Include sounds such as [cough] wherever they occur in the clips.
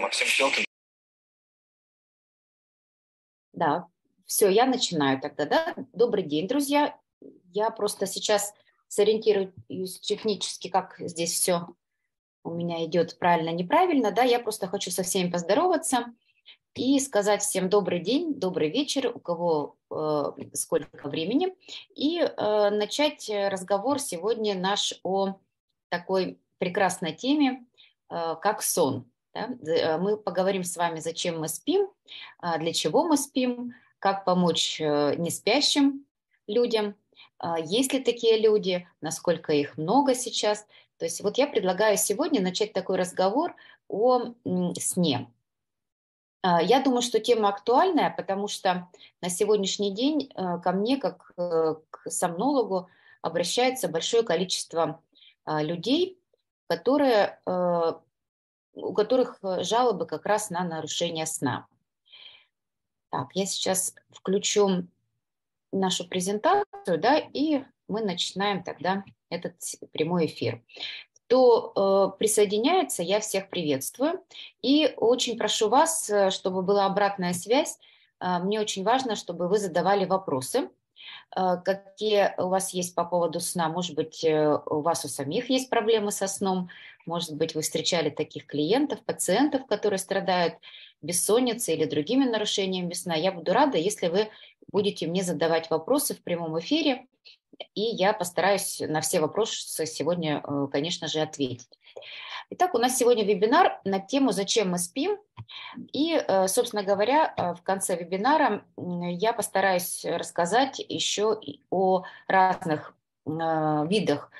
Максим Щелкин. Да, все, я начинаю тогда, да. Добрый день, друзья. Я просто сейчас сориентируюсь технически, как здесь все у меня идет правильно-неправильно, да. Я просто хочу со всеми поздороваться и сказать всем добрый день, добрый вечер, у кого э, сколько времени, и э, начать разговор сегодня наш о такой прекрасной теме, э, как сон. Да? Э, мы поговорим с вами, зачем мы спим, а, для чего мы спим, как помочь э, неспящим людям, а, есть ли такие люди, насколько их много сейчас. То есть вот я предлагаю сегодня начать такой разговор о сне. А, я думаю, что тема актуальная, потому что на сегодняшний день ко мне, как к сомнологу, обращается большое количество людей, которые у которых э, жалобы как раз на нарушение сна. Так, я сейчас включу нашу презентацию, да, и мы начинаем тогда этот прямой эфир. Кто э, присоединяется, я всех приветствую. И очень прошу вас, э, чтобы была обратная связь. Э, мне очень важно, чтобы вы задавали вопросы. Э, какие у вас есть по поводу сна. Может быть, э, у вас у самих есть проблемы со сном, может быть, вы встречали таких клиентов, пациентов, которые страдают бессонницей или другими нарушениями сна. Я буду рада, если вы будете мне задавать вопросы в прямом эфире, и я постараюсь на все вопросы сегодня, э, конечно же, ответить. Итак, у нас сегодня вебинар на тему «Зачем мы спим?». И, э, собственно говоря, э, в конце вебинара я постараюсь рассказать еще о разных э, видах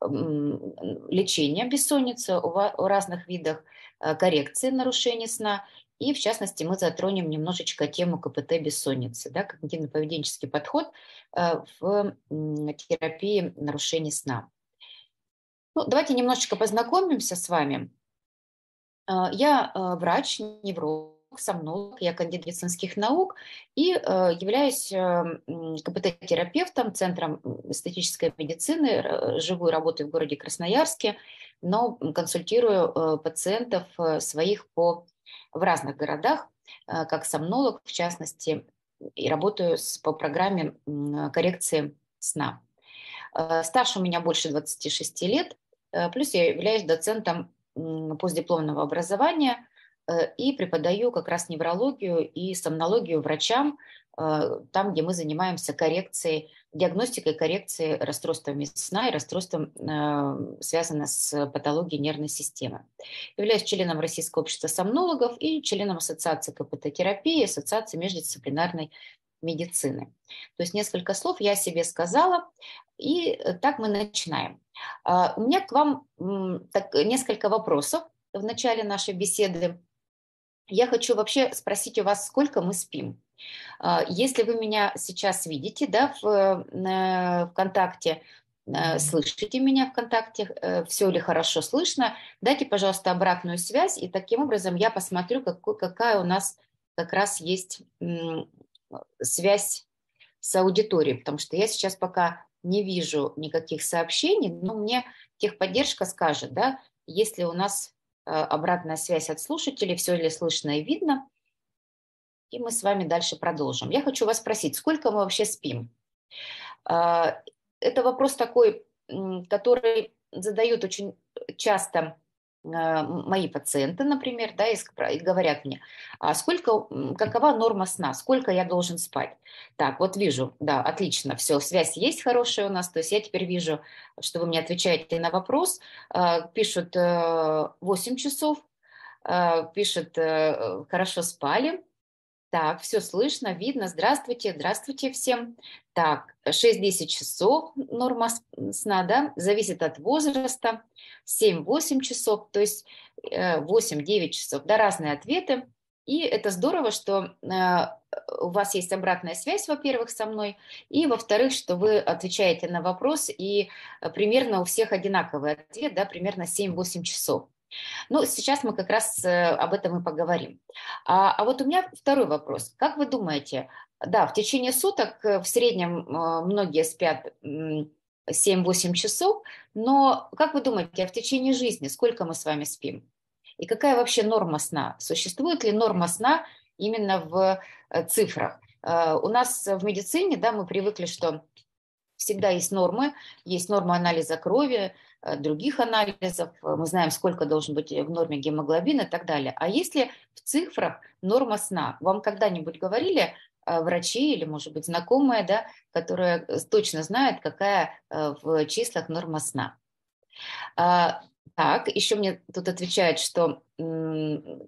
лечения бессонницы, о разных видах коррекции нарушений сна. И, в частности, мы затронем немножечко тему КПТ бессонницы, да, когнитивно-поведенческий подход в терапии нарушений сна. Ну, давайте немножечко познакомимся с вами. А, я а, врач, невролог, сомнолог, я кандидат медицинских наук и а, являюсь КПТ-терапевтом, центром эстетической медицины, живу и работаю в городе Красноярске, но консультирую пациентов своих по, в разных городах, как сомнолог, в частности, и работаю с, по программе коррекции сна. Стаж у меня больше 26 лет, Э, плюс я являюсь доцентом постдипломного образования э, и преподаю как раз неврологию и сомнологию врачам, э, там, где мы занимаемся коррекцией, диагностикой коррекции расстройствами сна и расстройством, связанным с патологией нервной системы. Являюсь членом Российского общества сомнологов и членом Ассоциации КПТ-терапии, Ассоциации междисциплинарной медицины. То есть несколько слов я себе сказала, и так мы начинаем. А, у меня к вам так, несколько вопросов в начале нашей беседы. Я хочу вообще спросить у вас, сколько мы спим. А, если вы меня сейчас видите да, в ВКонтакте, э, слышите меня ВКонтакте, э, все ли хорошо слышно, дайте, пожалуйста, обратную связь, и таким образом я посмотрю, какой, какая у нас как раз есть связь с аудиторией, потому что я сейчас пока не вижу никаких сообщений, но мне техподдержка скажет, да, если у нас э, обратная связь от слушателей, все ли слышно и видно, и мы с вами дальше продолжим. Я хочу вас спросить, сколько мы вообще спим? Э, это вопрос такой, который задают очень часто мои пациенты, например, да, и говорят мне, а сколько, какова норма сна, сколько я должен спать? Так, вот вижу, да, отлично, все, связь есть хорошая у нас, то есть я теперь вижу, что вы мне отвечаете на вопрос, э, пишут 8 э, часов, пишут, хорошо спали, так, все слышно, видно. Здравствуйте, здравствуйте всем. Так, 6-10 часов норма сна, да, зависит от возраста. 7-8 часов, то есть 8-9 э, часов, да, разные ответы. И это здорово, что э, у вас есть обратная связь, во-первых, со мной, и, во-вторых, что вы отвечаете на вопрос, и э, примерно у всех одинаковый ответ, да, примерно 7-8 часов. Ну, сейчас мы как раз э, об этом и поговорим. А, а вот у меня второй вопрос. Как вы думаете, да, в течение суток э, в среднем э, многие спят 7-8 часов, но как вы думаете, а в течение жизни сколько мы с вами спим? И какая вообще норма сна? Существует ли норма сна именно в цифрах? У нас в медицине, да, мы привыкли, что всегда есть нормы, есть норма анализа крови, других анализов, мы знаем, сколько должен быть в норме гемоглобина и так далее. А если в цифрах норма сна? Вам когда-нибудь говорили врачи или, может быть, знакомые, да, которые точно знают, какая в числах норма сна? А, так, еще мне тут отвечают, что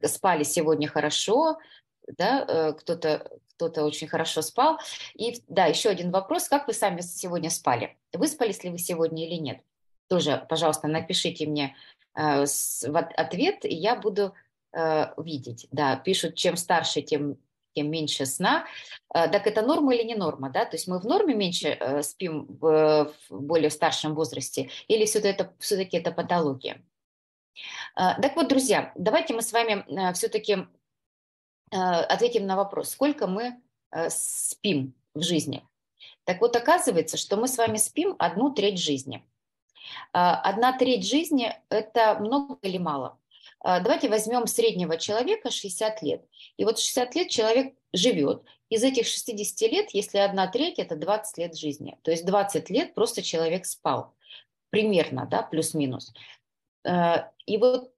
спали сегодня хорошо, да, э, кто-то кто-то очень хорошо спал. И да, еще один вопрос, как вы сами сегодня спали? Выспались ли вы сегодня или нет? Тоже, пожалуйста, напишите мне э, ответ, и я буду э, видеть. Да, пишут, чем старше, тем тем меньше сна. Так это норма или не норма, да? То есть мы в норме меньше спим в более старшем возрасте или все-таки это, все-таки это патология? Так вот, друзья, давайте мы с вами все-таки Э, ответим на вопрос, сколько мы э, спим в жизни. Так вот, оказывается, что мы с вами спим одну треть жизни. Э, одна треть жизни – это много или мало? Давайте возьмем среднего человека 60 лет. И вот 60 лет человек живет. Из этих 60 лет, если одна треть, это 20 лет жизни. То есть 20 лет просто человек спал. Примерно, да, плюс-минус. И вот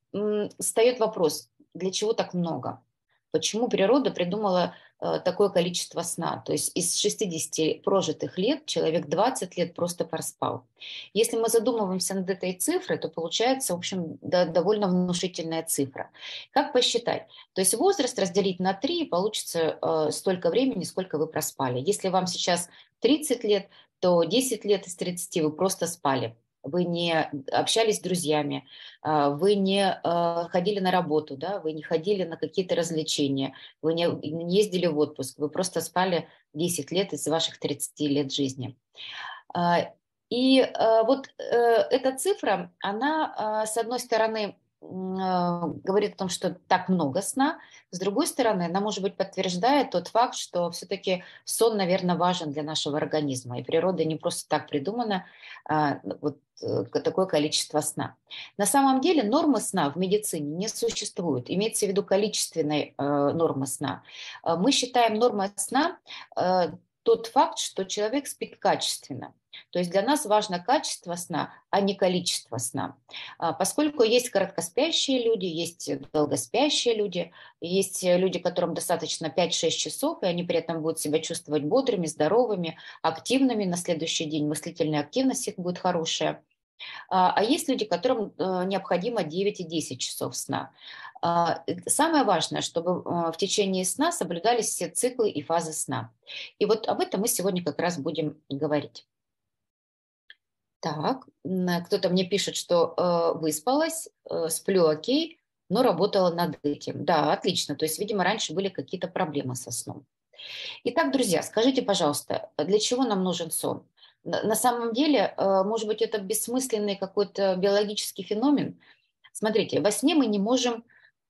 встает вопрос, для чего так много? Почему природа придумала такое количество сна? То есть из 60 прожитых лет человек 20 лет просто проспал. Если мы задумываемся над этой цифрой, то получается, в общем, да, довольно внушительная цифра. Как посчитать? То есть возраст разделить на 3, получится э, столько времени, сколько вы проспали. Если вам сейчас 30 лет, то 10 лет из 30 вы просто спали вы не общались с друзьями, а, вы не а, ходили на работу, да, вы не ходили на какие-то развлечения, вы не ездили в отпуск, вы просто спали 10 лет из ваших 30 лет жизни. А, и вот э, эта цифра, она, с одной стороны, говорит о том, что так много сна. С другой стороны, она, может быть, подтверждает тот факт, что все-таки сон, наверное, важен для нашего организма. И природа не просто так придумана а, вот э, такое количество сна. На самом деле нормы сна в медицине не существует. Имеется в виду количественной э, нормы сна. Мы считаем нормой сна э, тот факт, что человек спит качественно. То есть для нас важно качество сна, а не количество сна. А, поскольку есть короткоспящие люди, есть долгоспящие люди, есть люди, которым достаточно 5-6 часов, и они при этом будут себя чувствовать бодрыми, здоровыми, активными на следующий день, мыслительная активность их будет хорошая. А, а есть люди, которым э, необходимо 9 и 10 часов сна. А, самое важное, чтобы в течение сна соблюдались все циклы и фазы сна. И вот об этом мы сегодня как раз будем говорить. Так, кто-то мне пишет, что э, выспалась, э, сплю окей, но работала над этим. Да, отлично. То есть, видимо, раньше были какие-то проблемы со сном. Итак, друзья, скажите, пожалуйста, для чего нам нужен сон? На самом деле, э, может быть, это бессмысленный какой-то биологический феномен. Смотрите, во сне мы не можем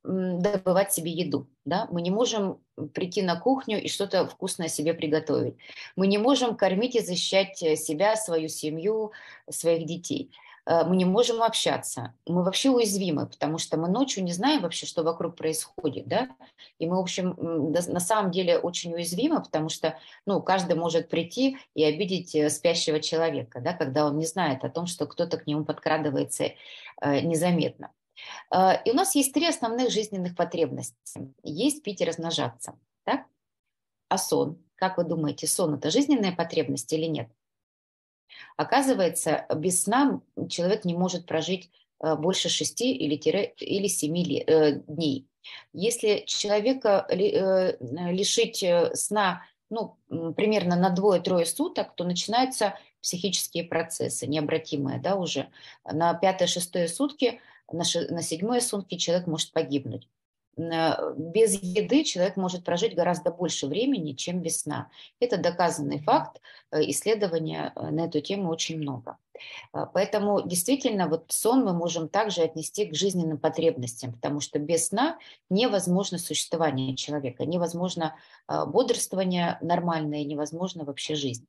добывать себе еду. Да? Мы не можем прийти на кухню и что-то вкусное себе приготовить. Мы не можем кормить и защищать э, себя, свою семью, своих детей. Э, мы не можем общаться. Мы вообще уязвимы, потому что мы ночью не знаем вообще, что вокруг происходит. Да? И мы, в общем, на самом деле очень уязвимы, потому что ну, каждый может прийти и обидеть э, спящего человека, да, когда он не знает о том, что кто-то к нему подкрадывается незаметно. А, и у нас есть три основных жизненных потребности. Есть пить и размножаться. Так? А сон? Как вы думаете, сон – это жизненная потребность или нет? Оказывается, без сна человек не может прожить а, больше шести или, или 7 э, дней. Если человека э, лишить э, сна ну, примерно на двое-трое суток, то начинаются психические процессы, необратимые, да, уже. На пятое-шестое сутки на, на седьмой сутки человек может погибнуть. Э, без еды человек может прожить гораздо больше времени, чем без сна. Это доказанный факт, э, исследования э, на эту тему очень много. Поэтому действительно вот сон мы можем также отнести к жизненным потребностям, потому что без сна невозможно существование человека, невозможно бодрствование нормальное, невозможно вообще жизнь.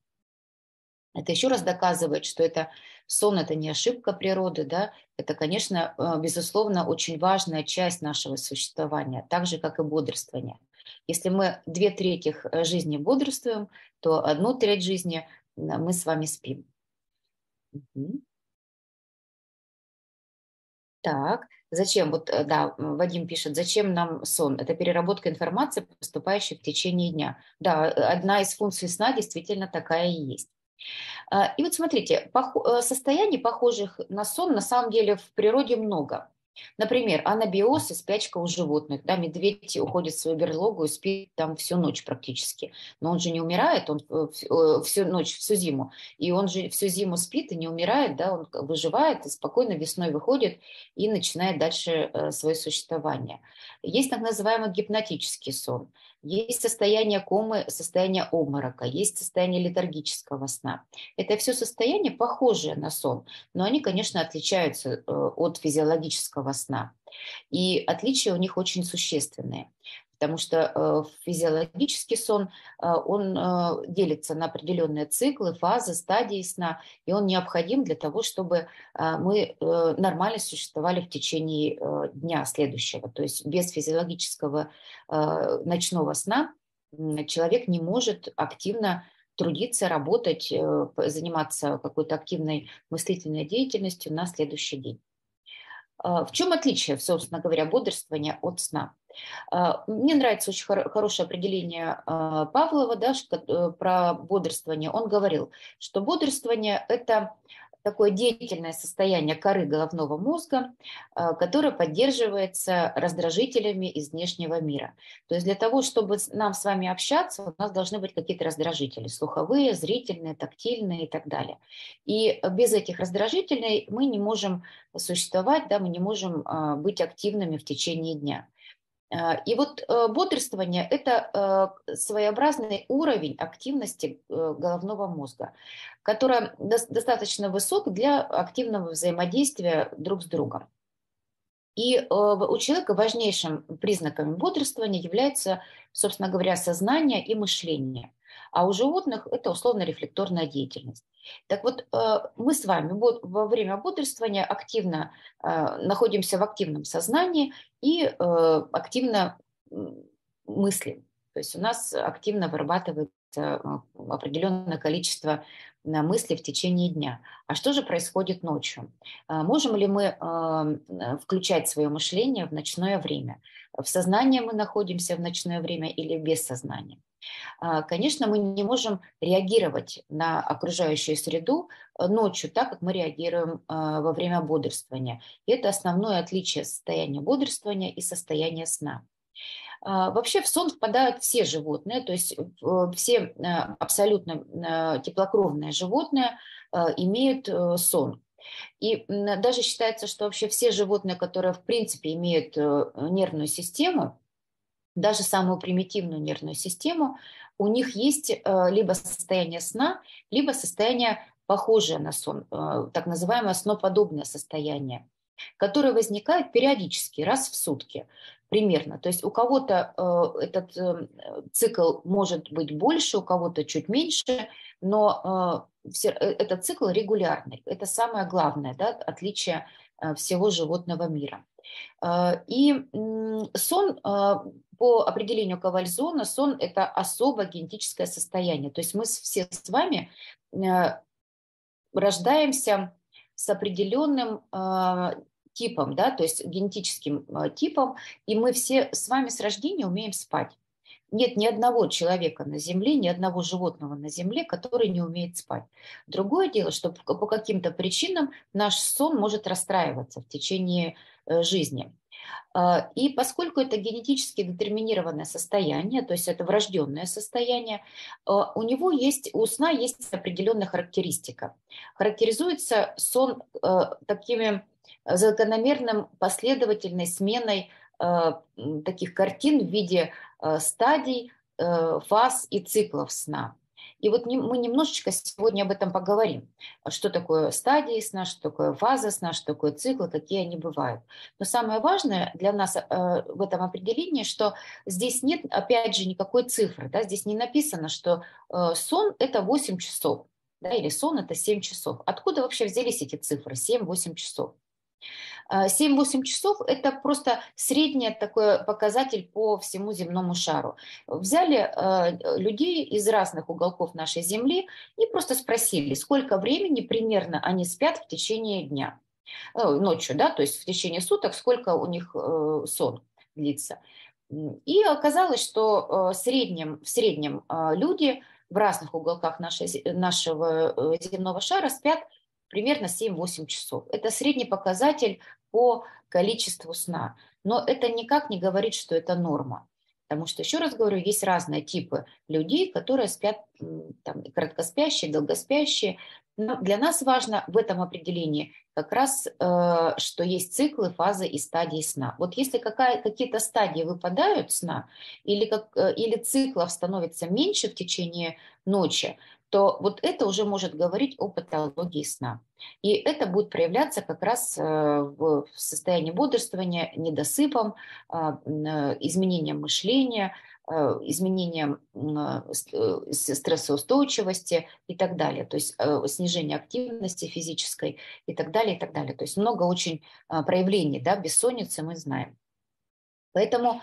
Это еще раз доказывает, что это сон – это не ошибка природы, да, это, конечно, э, безусловно, очень важная часть нашего существования, так же, как и бодрствование. Если мы две трети э, жизни бодрствуем, то одну треть жизни мы с вами спим. Угу. Так, зачем, вот, э, да, Вадим пишет, зачем нам сон? Это переработка информации, поступающей в течение дня. Да, одна из функций сна действительно такая и есть. А, и вот смотрите, э, состояний, похожих на сон, на самом деле в природе много. Например, анабиоз и спячка у животных. Да, медведь уходит в свою берлогу и спит там всю ночь практически. Но он же не умирает, он э, э, всю ночь, всю зиму. И он же всю зиму спит и не умирает, да, он выживает и спокойно весной выходит и начинает дальше свое существование. Есть так называемый гипнотический сон. Есть состояние комы, состояние обморока, есть состояние летаргического сна. Это все состояния похожие на сон, но они, конечно, отличаются э, от физиологического сна. И отличия у них очень существенные потому что э, физиологический сон, э, он э, делится на определенные циклы, фазы, стадии сна, и он необходим для того, чтобы мы нормально существовали в течение дня следующего. То есть без физиологического ночного сна человек не может активно трудиться, работать, заниматься какой-то активной мыслительной деятельностью на следующий день. В чем отличие, собственно говоря, бодрствования от сна? А, мне нравится очень хорошее определение а, Павлова да, э, про бодрствование. Он говорил, что бодрствование – это такое деятельное состояние коры головного мозга, а, которое поддерживается раздражителями из внешнего мира. То есть для того, чтобы нам с вами общаться, у нас должны быть какие-то раздражители, слуховые, зрительные, тактильные и так далее. И без этих раздражителей мы не можем существовать, да, мы не можем быть активными в течение дня. А, и вот э, бодрствование – это э, своеобразный уровень активности э, головного мозга, который достаточно высок для активного взаимодействия друг с другом. И у человека важнейшим признаком бодрствования является, собственно говоря, сознание и мышление. А у животных это условно-рефлекторная деятельность. Так вот, э, мы с вами во время бодрствования активно э, находимся в активном сознании и э, активно мыслим. То есть у нас активно вырабатывается определенное количество мыслей в течение дня. А что же происходит ночью? Можем ли мы включать свое мышление в ночное время? В сознании мы находимся в ночное время или без сознания? А, конечно, мы не можем реагировать на окружающую среду э, ночью так, как мы реагируем а, во время бодрствования. И это основное отличие состояния бодрствования и состояния сна. А, вообще в сон впадают все животные, то есть э, все абсолютно теплокровные животные имеют э, сон. И даже считается, что вообще все животные, которые в принципе имеют нервную систему, даже самую примитивную нервную систему, у них есть э, либо состояние сна, либо состояние похожее на сон, э, так называемое сноподобное состояние, которое возникает периодически, раз в сутки примерно. То есть у кого-то э, этот цикл может быть больше, у кого-то чуть меньше, но этот цикл регулярный. Это самое главное да, отличие всего животного мира. И сон по определению Кавальзона сон – это особо генетическое состояние. То есть мы все с вами э, рождаемся с определенным э, типом, да, то есть генетическим э, типом, и мы все с вами с рождения умеем спать. Нет ни одного человека на Земле, ни одного животного на Земле, который не умеет спать. Другое дело, что по каким-то причинам наш сон может расстраиваться в течение жизни. А, и поскольку это генетически детерминированное состояние, то есть это врожденное состояние, а, у него есть, у сна есть определенная характеристика. Характеризуется сон а, такими закономерным последовательной сменой таких картин в виде стадий, фаз и циклов сна. И вот мы немножечко сегодня об этом поговорим. Что такое стадии сна, что такое фаза сна, что такое цикл, какие они бывают. Но самое важное для нас э, в этом определении, что здесь нет, опять же, никакой цифры. Да? Здесь не написано, что э, сон – это 8 часов. да, или сон – это 7 часов. Откуда вообще взялись эти цифры 7-8 часов? 7-8 часов – это просто средний такой показатель по всему земному шару. Взяли людей из разных уголков нашей Земли и просто спросили, сколько времени примерно они спят в течение дня, ночью, да, то есть в течение суток, сколько у них сон длится. И оказалось, что в среднем, в среднем люди в разных уголках нашей, нашего э, земного шара спят примерно 7-8 часов. Это средний показатель по количеству сна. Но это никак не говорит, что это норма. Потому что, еще раз говорю, есть разные типы людей, которые спят, там, краткоспящие, долгоспящие. Но для нас важно в этом определении как раз, э, что есть циклы, фазы и стадии сна. Вот если какая, какие-то стадии выпадают сна, или, как, э, или циклов становится меньше в течение ночи, то вот это уже может говорить о патологии сна. И это будет проявляться как раз э, в состоянии бодрствования, недосыпом, а, э, изменением мышления, э, изменением стрессоустойчивости и так далее, то есть снижение активности физической и так далее, и так далее. То есть много очень проявлений да, бессонницы мы знаем. Поэтому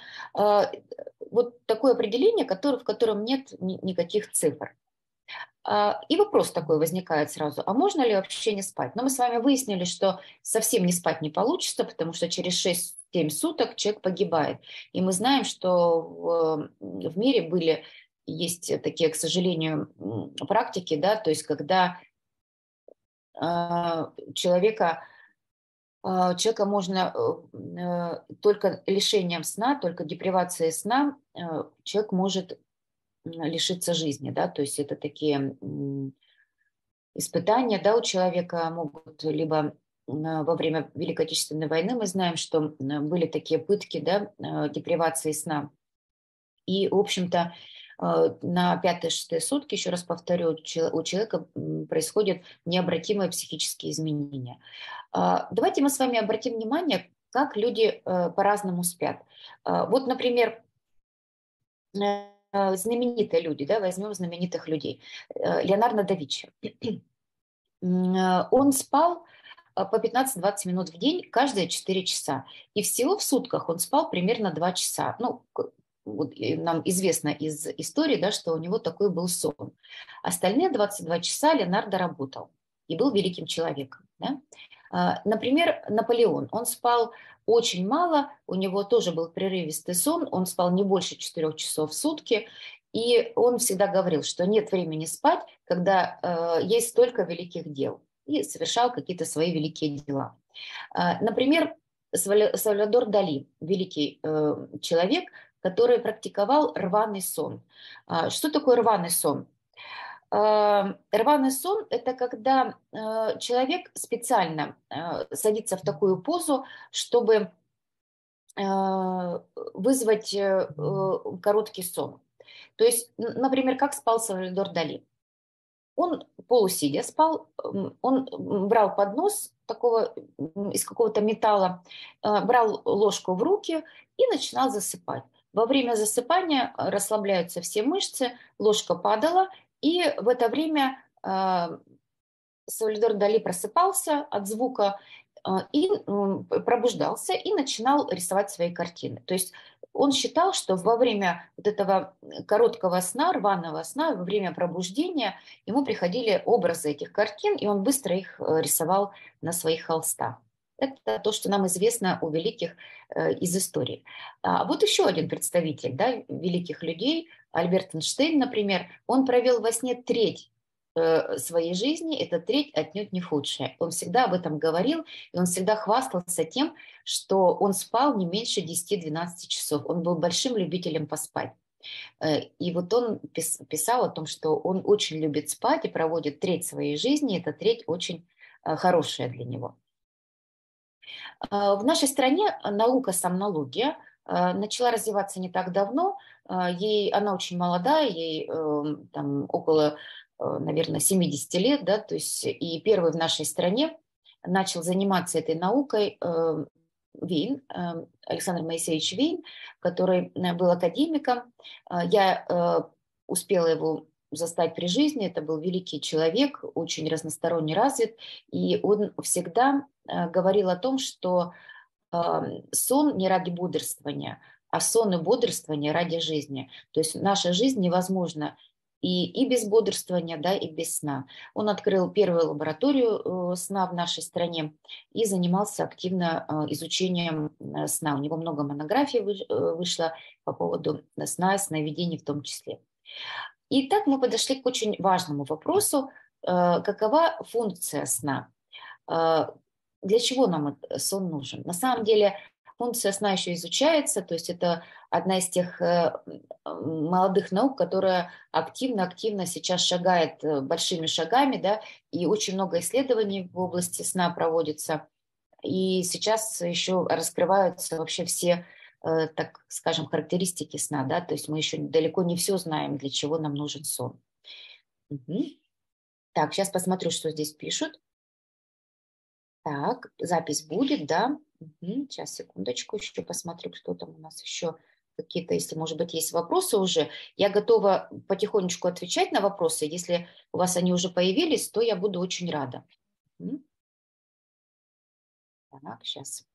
вот такое определение, который, в котором нет никаких цифр. А, и вопрос такой возникает сразу, а можно ли вообще не спать? Но мы с вами выяснили, что совсем не спать не получится, потому что через 6-7 суток человек погибает. И мы знаем, что в, мире были, есть такие, к сожалению, практики, да, то есть когда э, человека человека можно э, только лишением сна, только депривацией сна э, человек может лишиться жизни, да, то есть это такие испытания, да, у человека могут либо во время Великой Отечественной войны мы знаем, что были такие пытки, да, э, депривации сна. И, в общем-то, э, на пятые-шестые сутки, еще раз повторю, у человека происходят необратимые психические изменения. А, давайте мы с вами обратим внимание, как люди э, по-разному спят. А, вот, например, Э, знаменитые люди, да, возьмем знаменитых людей. Э, Леонардо да Винчи. [clears throat] Э, он спал по 15-20 минут в день каждые 4 часа. И всего в сутках он спал примерно 2 часа. Ну, вот нам известно из истории, да, что у него такой был сон. Остальные 22 часа Леонардо работал и был великим человеком. Да? Например, Наполеон. Он спал очень мало, у него тоже был прерывистый сон, он спал не больше 4 часов в сутки, и он всегда говорил, что нет времени спать, когда э, есть столько великих дел, и совершал какие-то свои великие дела. Э, например, Сальвадор Дали, великий э, человек, который практиковал рваный сон. Э, что такое рваный сон? Рваный сон – это когда э, человек специально э, садится в такую позу, чтобы э, вызвать короткий сон. То есть, например, как спал Сальвадор Дали. Он полусидя спал, он брал поднос такого, из какого-то металла, брал ложку в руки и начинал засыпать. Во время засыпания расслабляются все мышцы, ложка падала, и в это время э, Сальвадор Дали просыпался от звука э, и пробуждался и начинал рисовать свои картины. То есть он считал, что во время вот этого короткого сна, рваного сна, во время пробуждения ему приходили образы этих картин, и он быстро их э, рисовал на своих холстах. Это то, что нам известно у великих э, из истории. А вот еще один представитель да, великих людей, Альберт Эйнштейн, например, он провел во сне треть э, своей жизни, эта треть отнюдь не худшая. Он всегда об этом говорил, и он всегда хвастался тем, что он спал не меньше 10-12 часов. Он был большим любителем поспать. Э, и вот он писал о том, что он очень любит спать и проводит треть своей жизни, эта треть очень э, хорошая для него. В нашей стране наука сомнология начала развиваться не так давно, а, ей, она очень молодая, ей эм, там около, э, наверное, 70 лет, да, то есть и первый в нашей стране начал заниматься этой наукой эм, Вейн, эм, Александр Моисеевич Вейн, который э, был академиком. А, я э, успела его застать при жизни. Это был великий человек, очень разносторонне развит. И он всегда говорил о том, что сон не ради бодрствования, а сон и бодрствование ради жизни. То есть наша жизнь невозможна и, и без бодрствования, да, и без сна. Он открыл первую лабораторию э, сна в нашей стране и занимался активно э, изучением э, сна. У него много монографий вышло по поводу сна и сновидений в том числе. Итак, мы подошли к очень важному вопросу. Какова функция сна? Для чего нам сон нужен? На самом деле функция сна еще изучается, то есть это одна из тех э, молодых наук, которая активно-активно сейчас шагает э, большими шагами, да, и очень много исследований в области сна проводится. И сейчас еще раскрываются вообще все, э, так скажем, характеристики сна, да, то есть мы еще далеко не все знаем, для чего нам нужен сон. Угу. Так, сейчас посмотрю, что здесь пишут. Так, запись будет, да. Угу. Сейчас, секундочку, еще посмотрю, что там у нас еще какие-то, если, может быть, есть вопросы уже. Я готова потихонечку отвечать на вопросы. Если у вас они уже появились, то я буду очень рада. Так, сейчас.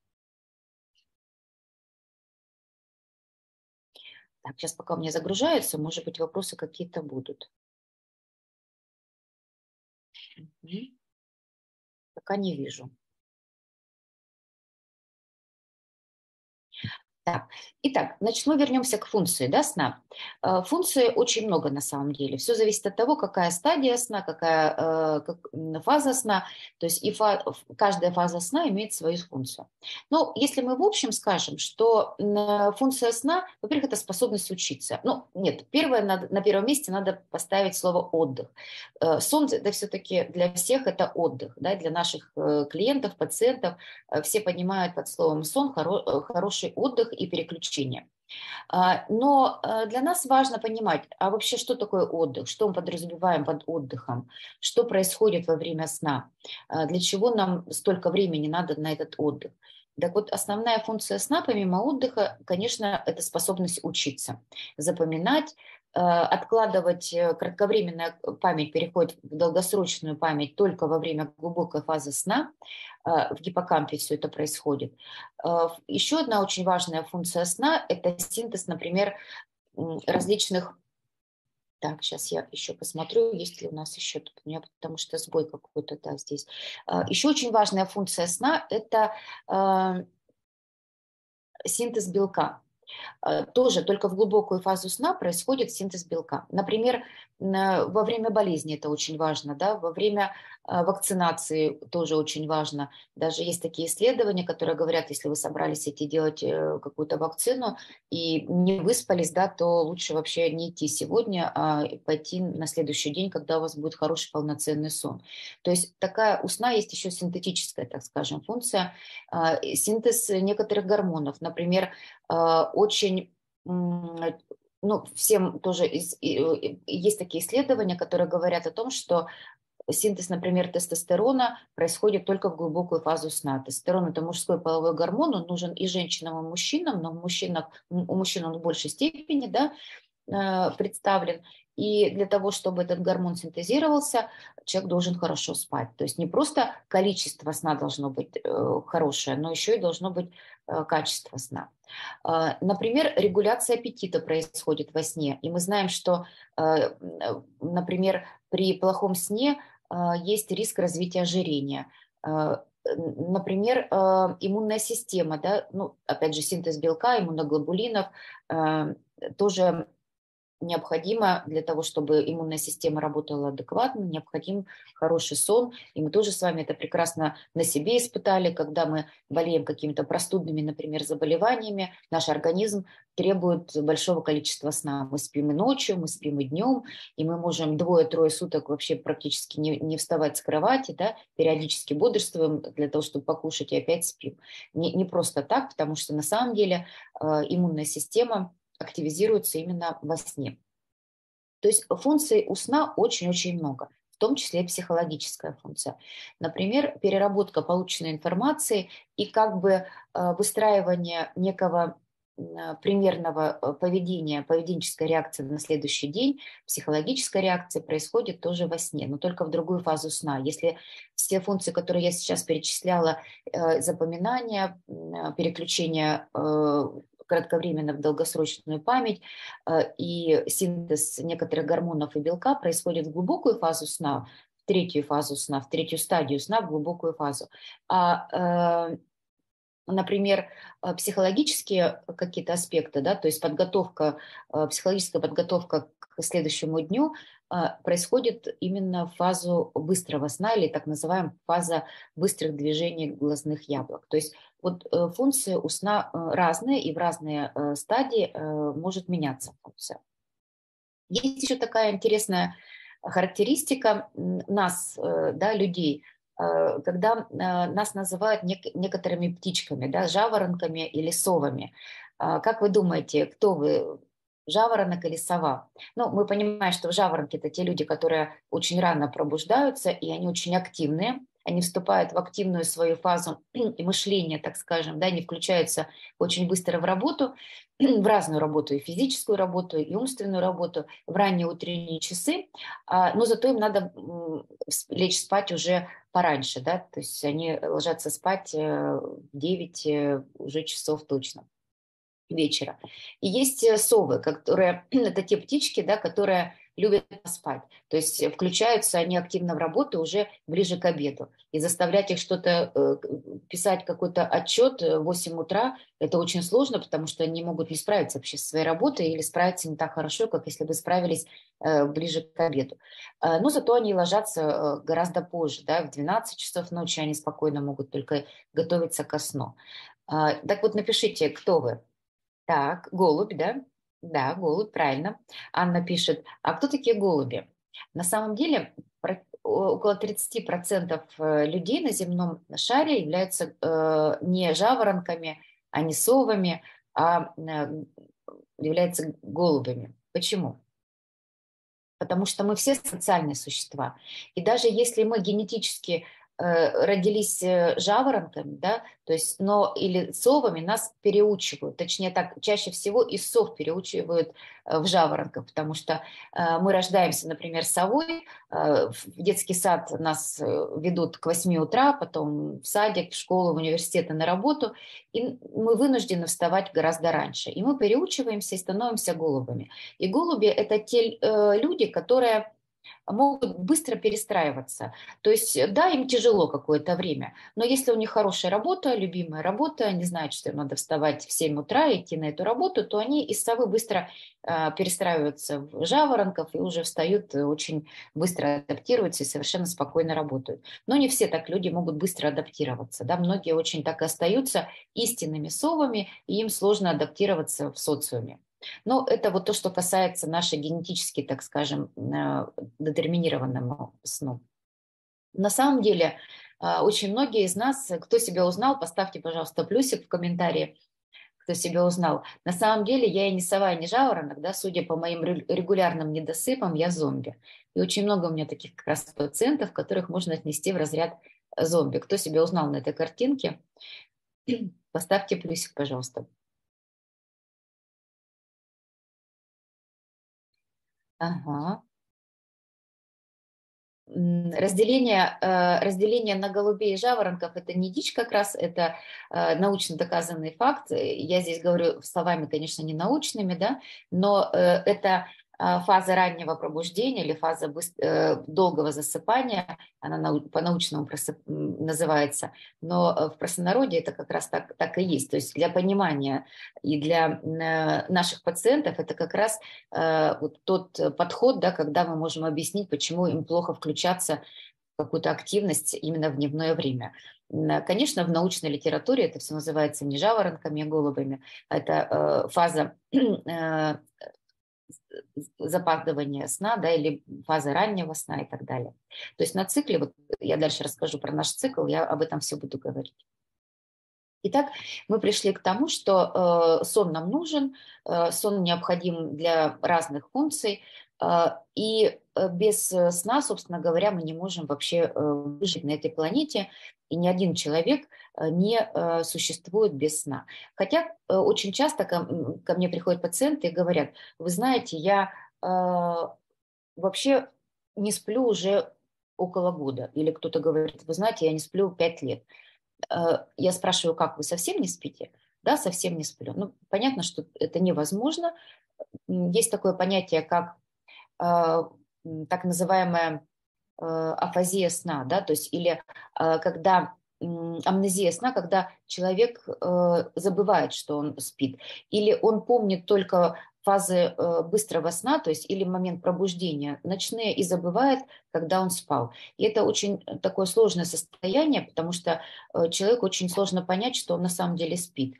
Так, сейчас пока у меня загружается, может быть, вопросы какие-то будут. Пока не вижу. Так, итак, значит, мы вернемся к функции да, сна. Э, функции очень много на самом деле. Все зависит от того, какая стадия сна, какая э, как, фаза сна. То есть и фа, каждая фаза сна имеет свою функцию. Но если мы в общем скажем, что функция сна, во-первых, это способность учиться. Ну, нет, первое, на, на первом месте надо поставить слово отдых. Э, сон это все-таки для всех это отдых, да, для наших клиентов, пациентов. Все понимают под словом сон хоро, хороший отдых и переключения. А, но э, для нас важно понимать, а вообще что такое отдых, что мы подразумеваем под отдыхом, что происходит во время сна, а, для чего нам столько времени надо на этот отдых. Так вот, основная функция сна, помимо отдыха, конечно, это способность учиться, запоминать, откладывать э, кратковременная память переходит в долгосрочную память только во время глубокой фазы сна, э, в гиппокампе все это происходит. Еще одна очень важная функция сна – это синтез, например, различных так, сейчас я еще посмотрю, есть ли у нас еще тут у меня, потому что сбой какой-то, да, здесь. Еще очень важная функция сна – это э, синтез белка. Э, тоже только в глубокую фазу сна происходит синтез белка. Например, во время болезни это очень важно, да, во время э, вакцинации тоже очень важно. Даже есть такие исследования, которые говорят, если вы собрались идти делать э, какую-то вакцину и не выспались, да, то лучше вообще не идти сегодня, а пойти на следующий день, когда у вас будет хороший полноценный сон. То есть такая у сна есть еще синтетическая, так скажем, функция, синтез некоторых гормонов. Например, очень ну, всем тоже из, есть такие исследования, которые говорят о том, что синтез, например, тестостерона происходит только в глубокую фазу сна. Тестостерон – это мужской половой гормон, он нужен и женщинам, и мужчинам, но мужчинах, у мужчин он в большей степени да, э, представлен. И для того, чтобы этот гормон синтезировался, человек должен хорошо спать. То есть не просто количество сна должно быть э, хорошее, но еще и должно быть качество сна. Э, например, регуляция аппетита происходит во сне. И мы знаем, что, э, например, при плохом сне э, есть риск развития ожирения. Э, например, э, иммунная система, да, ну, опять же, синтез белка, иммуноглобулинов, э, тоже необходимо для того, чтобы иммунная система работала адекватно, необходим хороший сон. И мы тоже с вами это прекрасно на себе испытали, когда мы болеем какими-то простудными, например, заболеваниями, наш организм требует большого количества сна. Мы спим и ночью, мы спим и днем, и мы можем двое-трое суток вообще практически не, не вставать с кровати, да, периодически бодрствуем для того, чтобы покушать, и опять спим. Не, не просто так, потому что на самом деле э, иммунная система активизируются именно во сне. То есть функций у сна очень-очень много, в том числе психологическая функция. Например, переработка полученной информации и как бы э, выстраивание некого примерного э, поведения, поведенческой реакции на следующий день, психологическая реакция происходит тоже во сне, но только в другую фазу сна. Если все функции, которые я сейчас перечисляла, э, запоминание, переключение кратковременно в долгосрочную память и синтез некоторых гормонов и белка происходит в глубокую фазу сна, в третью фазу сна, в третью стадию сна, в глубокую фазу. А например, э, психологические какие-то аспекты, да, то есть подготовка, э, психологическая подготовка к следующему дню э, происходит именно фазу быстрого сна или так называемая фаза быстрых движений глазных яблок. То есть вот функции у сна разные и в разные стадии может меняться функция. Есть еще такая интересная характеристика нас, да, людей – Э, когда э, нас называют некоторыми птичками, да, жаворонками или совами. А, как вы думаете, кто вы, жаворонок или сова? Ну, мы понимаем, что жаворонки – это те люди, которые очень рано пробуждаются, и они очень активные, они вступают в активную свою фазу [clears throat] мышления, так скажем, да, они включаются очень быстро в работу, [clears throat] в разную работу, и физическую работу, и умственную работу, в ранние утренние часы, а, но зато им надо лечь спать уже пораньше, да, то есть они ложатся спать э, в 9 э, уже часов точно вечера. И есть э, совы, которые, [clears throat] это те птички, да, которые любят спать. То есть включаются они активно в работу уже ближе к обеду. И заставлять их что-то, э, писать какой-то отчет в 8 утра, это очень сложно, потому что они могут не справиться вообще со своей работой или справиться не так хорошо, как если бы справились э, ближе к обеду. Но зато они ложатся гораздо позже, да, в 12 часов ночи они спокойно могут только готовиться ко сну. Так вот, напишите, кто вы. Так, голубь, да? Да, голубь, правильно. Анна пишет, а кто такие голуби? На самом деле около 30% э, людей на земном шаре являются э, не жаворонками, а не совами, а э, являются голубями. Почему? Потому что мы все социальные существа. И даже если мы генетически родились э, жаворонками, да, то есть, но или совами нас переучивают, точнее так, чаще всего и сов переучивают э, в жаворонков, потому что мы рождаемся, например, совой, в детский сад нас ведут к 8 утра, потом в садик, в школу, в университет на работу, и мы вынуждены вставать гораздо раньше, и мы переучиваемся и становимся голубями. И голуби – это те люди, которые могут быстро перестраиваться. То есть, да, им тяжело какое-то время, но если у них хорошая работа, любимая работа, они знают, что им надо вставать в 7 утра и идти на эту работу, то они из совы быстро э, перестраиваются в жаворонков и уже встают, э, очень быстро адаптируются и совершенно спокойно работают. Но не все так люди могут быстро адаптироваться. Да? Многие очень так и остаются истинными совами, и им сложно адаптироваться в социуме. Но это вот то, что касается нашей генетически, так скажем, э, детерминированного сну. На самом деле, э, очень многие из нас, кто себя узнал, поставьте, пожалуйста, плюсик в комментарии, кто себя узнал. На самом деле я и не сова, и не жаворонок, да, судя по моим регулярным недосыпам, я зомби. И очень много у меня таких как раз пациентов, которых можно отнести в разряд зомби. Кто себя узнал на этой картинке, [clears throat] поставьте плюсик, пожалуйста. Ага. Разделение, э, разделение на голубей и жаворонков – это не дичь как раз, это э, научно доказанный факт. Я здесь говорю словами, конечно, не научными, да, но э, это фаза раннего пробуждения или фаза э, долгого засыпания, она по-научному называется, но э, в простонародье это как раз так, так и есть. То есть для понимания и для э, наших пациентов это как раз вот тот подход, да, когда мы можем объяснить, почему им плохо включаться в какую-то активность именно в дневное время. Конечно, в научной литературе это все называется не жаворонками, а голубями. Это фаза [clears throat] запаздывания сна, да, или фазы раннего сна и так далее. То есть на цикле, вот я дальше расскажу про наш цикл, я об этом все буду говорить. Итак, мы пришли к тому, что э, сон нам нужен, э, сон необходим для разных функций. И без сна, собственно говоря, мы не можем вообще выжить на этой планете, и ни один человек не существует без сна. Хотя очень часто ко, мне приходят пациенты и говорят, вы знаете, я вообще не сплю уже около года. Или кто-то говорит, вы знаете, я не сплю пять лет. Э, я спрашиваю, как вы совсем не спите? Да, совсем не сплю. Ну, понятно, что это невозможно. Есть такое понятие, как э, так называемая э, афазия сна, да, то есть или когда амнезия сна, когда человек забывает, что он спит, или он помнит только фазы э, быстрого сна, то есть или момент пробуждения, ночные и забывает, когда он спал. И это очень э, такое сложное состояние, потому что э, человеку очень сложно понять, что он на самом деле спит.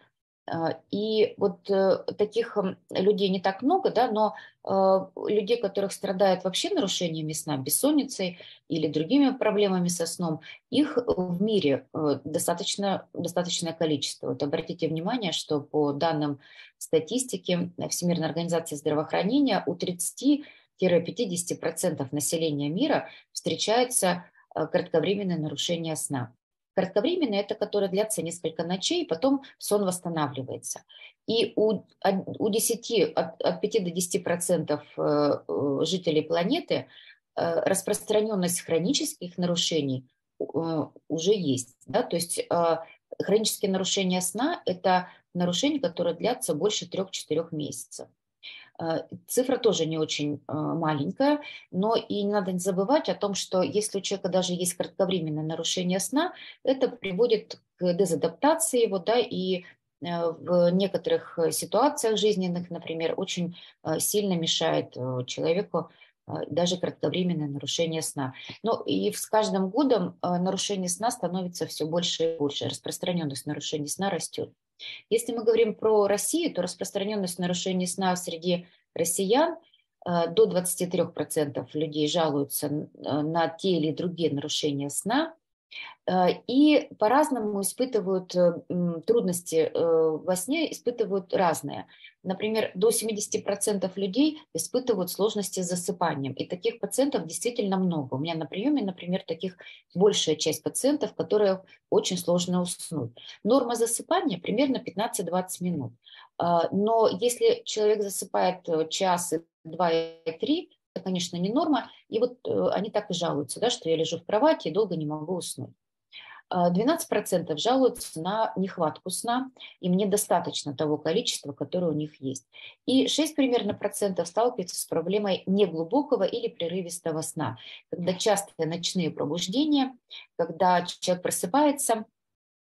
А, и вот э, таких людей не так много, да, но а, людей, которых страдают вообще нарушениями сна, бессонницей или другими проблемами со сном, их в мире э, достаточно, достаточное количество. Вот обратите внимание, что по данным статистики Всемирной организации здравоохранения у 30-50% населения мира встречается э, кратковременное нарушение сна. Кратковременные – это которые длятся несколько ночей, потом сон восстанавливается. И у, у 10, от, от 5 до 10 процентов э, э, жителей планеты э, распространенность хронических нарушений уже есть. Да? То есть хронические нарушения сна – это нарушения, которые длятся больше 3-4 месяцев. Э, цифра тоже не очень э, маленькая, но и не надо забывать о том, что если у человека даже есть кратковременное нарушение сна, это приводит к дезадаптации его, да, и э, в некоторых ситуациях жизненных, например, очень сильно мешает человеку даже кратковременное нарушение сна. Но и с каждым годом нарушение сна становится все больше и больше, распространенность нарушений сна растет. Если мы говорим про Россию, то распространенность нарушений сна среди россиян э, до 23% людей жалуются э, на те или другие нарушения сна, и по-разному испытывают э, трудности э, во сне, испытывают разные. Например, до 70% людей испытывают сложности с засыпанием. И таких пациентов действительно много. У меня на приеме, например, таких большая часть пациентов, которые очень сложно уснуть. Норма засыпания примерно 15-20 минут. Но если человек засыпает час, два и три, это, конечно, не норма. И вот э, они так и жалуются, да, что я лежу в кровати и долго не могу уснуть. 12% а, жалуются на нехватку сна, им недостаточно того количества, которое у них есть. И 6 примерно процентов сталкиваются с проблемой неглубокого или прерывистого сна, когда частые ночные пробуждения, когда человек просыпается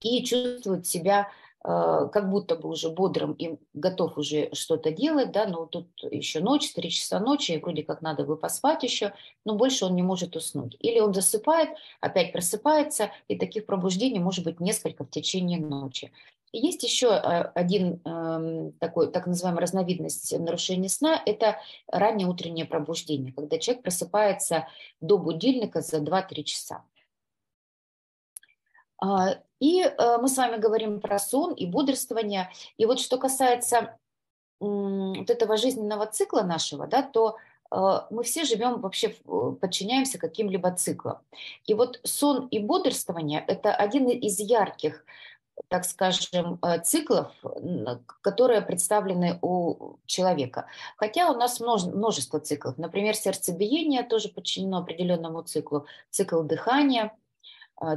и чувствует себя как будто бы уже бодрым и готов уже что-то делать, да, но тут еще ночь, 3 часа ночи, и вроде как надо бы поспать еще, но больше он не может уснуть. Или он засыпает, опять просыпается, и таких пробуждений может быть несколько в течение ночи. И есть еще э, один эм, такой, так называемая разновидность нарушения сна, это раннее утреннее пробуждение, когда человек просыпается до будильника за 2-3 часа. А, и э, мы с вами говорим про сон и бодрствование. И вот что касается вот этого жизненного цикла нашего, да, то э, мы все живем вообще, подчиняемся каким-либо циклам. И вот сон и бодрствование – это один из ярких так скажем, э, циклов, которые представлены у человека. Хотя у нас множество циклов. Например, сердцебиение тоже подчинено определенному циклу, цикл дыхания –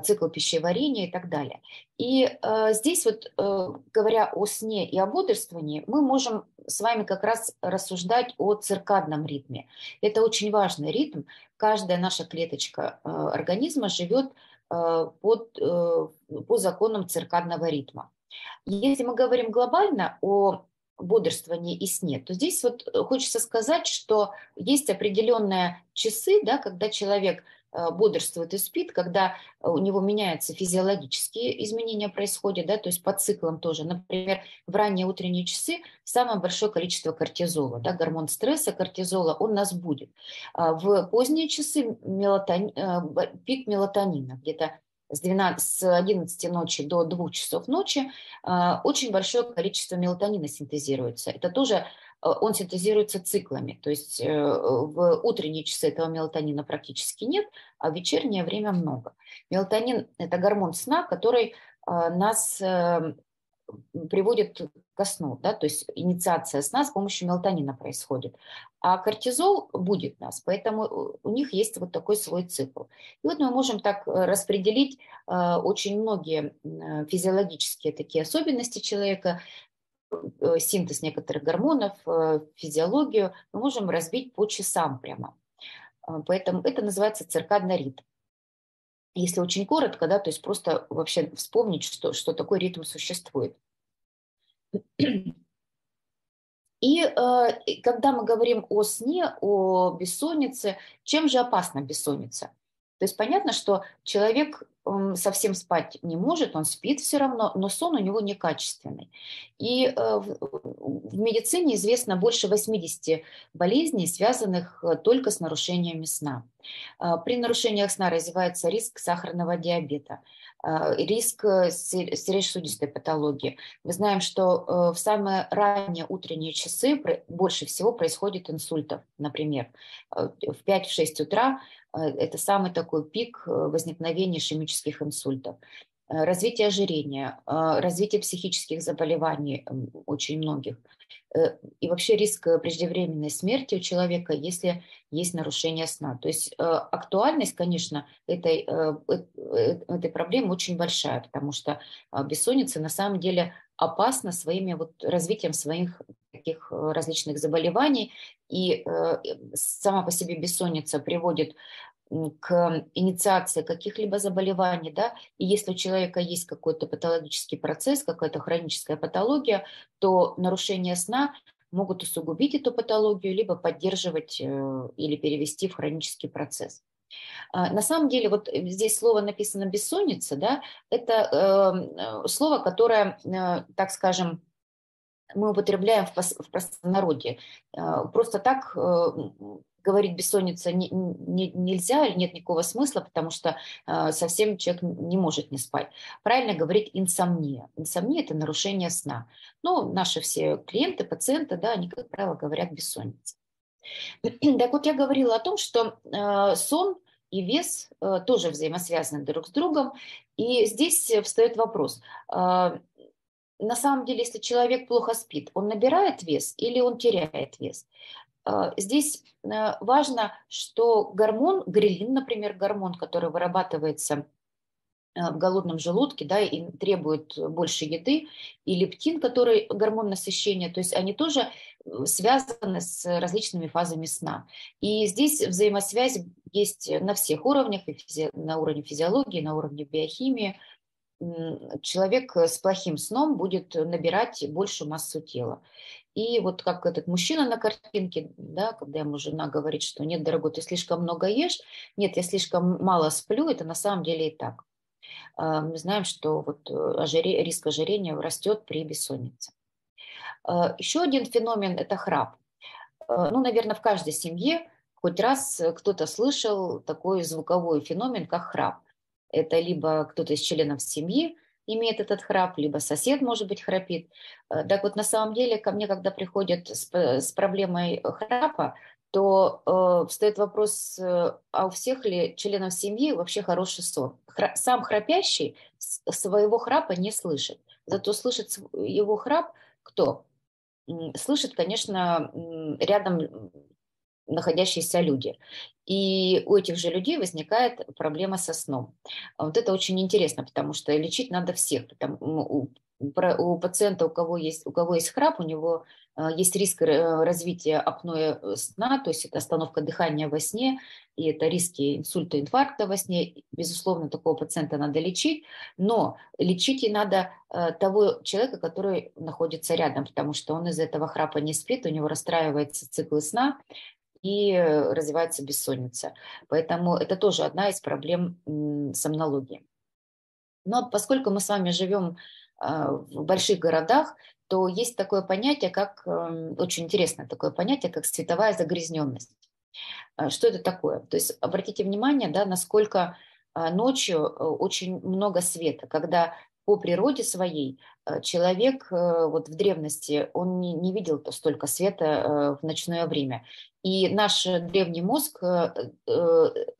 цикл пищеварения и так далее. И э, здесь вот, э, говоря о сне и о бодрствовании, мы можем с вами как раз рассуждать о циркадном ритме. Это очень важный ритм. Каждая наша клеточка э, организма живет э, под, э, по законам циркадного ритма. Если мы говорим глобально о бодрствовании и сне, то здесь вот хочется сказать, что есть определенные часы, да, когда человек – Э, бодрствует и спит, когда у него меняются физиологические изменения происходят, да, то есть по циклам тоже. Например, в ранние утренние часы самое большое количество кортизола, да, гормон стресса, кортизола, он нас будет. А в поздние часы мелатони, э, пик мелатонина, где-то с, 12, с 11 ночи до 2 часов ночи э, очень большое количество мелатонина синтезируется. Это тоже он синтезируется циклами. То есть в утренние часы этого мелатонина практически нет, а в вечернее время много. Мелатонин – это гормон сна, который нас приводит ко сну, да, то есть инициация сна с помощью мелатонина происходит. А кортизол будет нас, поэтому у них есть вот такой свой цикл. И вот мы можем так э, распределить э, очень многие э, физиологические такие особенности человека, синтез некоторых гормонов, физиологию, мы можем разбить по часам прямо. Поэтому это называется циркадный ритм. Если очень коротко, да, то есть просто вообще вспомнить, что, что такой ритм существует. И э, когда мы говорим о сне, о бессоннице, чем же опасна бессонница? То есть понятно, что человек совсем спать не может, он спит все равно, но сон у него некачественный. И э, в медицине известно больше 80 болезней, связанных э, только с нарушениями сна. Э, при нарушениях сна развивается риск сахарного диабета, риск сердечно-сосудистой патологии. Мы знаем, что в самые ранние утренние часы больше всего происходит инсультов, например. В 5-6 утра Э, это самый такой пик э, возникновения ишемических инсультов. Э, развитие ожирения, развитие психических заболеваний очень многих. И вообще риск преждевременной смерти у человека, если есть нарушение сна. То есть актуальность, конечно, этой, этой проблемы очень большая, потому что бессонница на самом деле опасна своими вот развитием своих таких различных заболеваний. И сама по себе бессонница приводит к инициации каких-либо заболеваний, да, и если у человека есть какой-то патологический процесс, какая-то хроническая патология, то нарушения сна могут усугубить эту патологию, либо поддерживать э, или перевести в хронический процесс. А, на самом деле, вот здесь слово написано «бессонница», да, это эм, э, слово, которое, э, так скажем, мы употребляем в простонародье. Просто так говорить бессонница не, не, нельзя, нет никакого смысла, потому что э, совсем человек не может не спать. Правильно говорить инсомния. Инсомния – это нарушение сна. Ну, наши все клиенты, пациенты, да, они, как правило, говорят бессонница. [clears throat] Так вот, я говорила о том, что э, сон и вес э, тоже взаимосвязаны друг с другом. И здесь встает вопрос. Э, на самом деле, если человек плохо спит, он набирает вес или он теряет вес? А, здесь э, важно, что гормон, грелин, например, гормон, который вырабатывается э, в голодном желудке, да, и требует больше еды, и лептин, который гормон насыщения, то есть они тоже э, связаны с различными фазами сна. И здесь взаимосвязь есть на всех уровнях, на уровне физиологии, на уровне биохимии. Человек с плохим сном будет набирать большую массу тела. И вот как этот мужчина на картинке, да, когда ему жена говорит, что нет, дорогой, ты слишком много ешь, нет, я слишком мало сплю, это на самом деле и так. А, мы знаем, что вот э, ожире, риск ожирения растет при бессоннице. А, Еще один феномен – это храп. А, ну, наверное, в каждой семье хоть раз кто-то слышал такой звуковой феномен, как храп. Это либо кто-то из членов семьи, имеет этот храп, либо сосед, может быть, храпит. Э, так вот, на самом деле, ко мне, когда приходят с, с проблемой храпа, то э, встает вопрос, э, а у всех ли членов семьи вообще хороший сон? Хра, сам храпящий своего храпа не слышит. Зато слышит его храп кто? Слышит, конечно, рядом находящиеся люди. И у этих же людей возникает проблема со сном. Вот это очень интересно, потому что лечить надо всех. Потому, у, у пациента, у кого, есть, у кого есть храп, у него э, есть риск э, развития апноэ э, сна, то есть это остановка дыхания во сне, и это риски инсульта, инфаркта во сне. Безусловно, такого пациента надо лечить, но лечить и надо того человека, который находится рядом, потому что он из этого храпа не спит, у него расстраивается цикл сна, и развивается бессонница. Поэтому это тоже одна из проблем сомнологии. Но поскольку мы с вами живем а, в больших городах, то есть такое понятие, как, эм, очень интересное такое понятие, как световая загрязненность. А, что это такое? То есть обратите внимание, да, насколько а, ночью э, очень много света, когда по природе своей э, человек э, вот в древности, он не, не видел столько света э, в ночное время. И наш древний мозг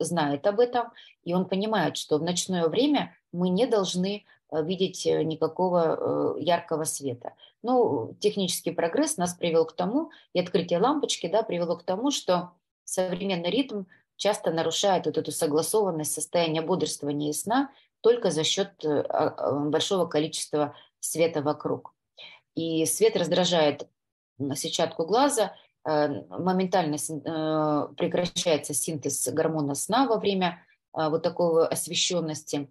знает об этом, и он понимает, что в ночное время мы не должны видеть никакого яркого света. Ну, технический прогресс нас привел к тому, и открытие лампочки да, привело к тому, что современный ритм часто нарушает вот эту согласованность состояния бодрствования и сна только за счет э, а, а, большого количества света вокруг. И свет раздражает сетчатку глаза, э, моментально э, прекращается синтез гормона сна во время вот такой освещенности.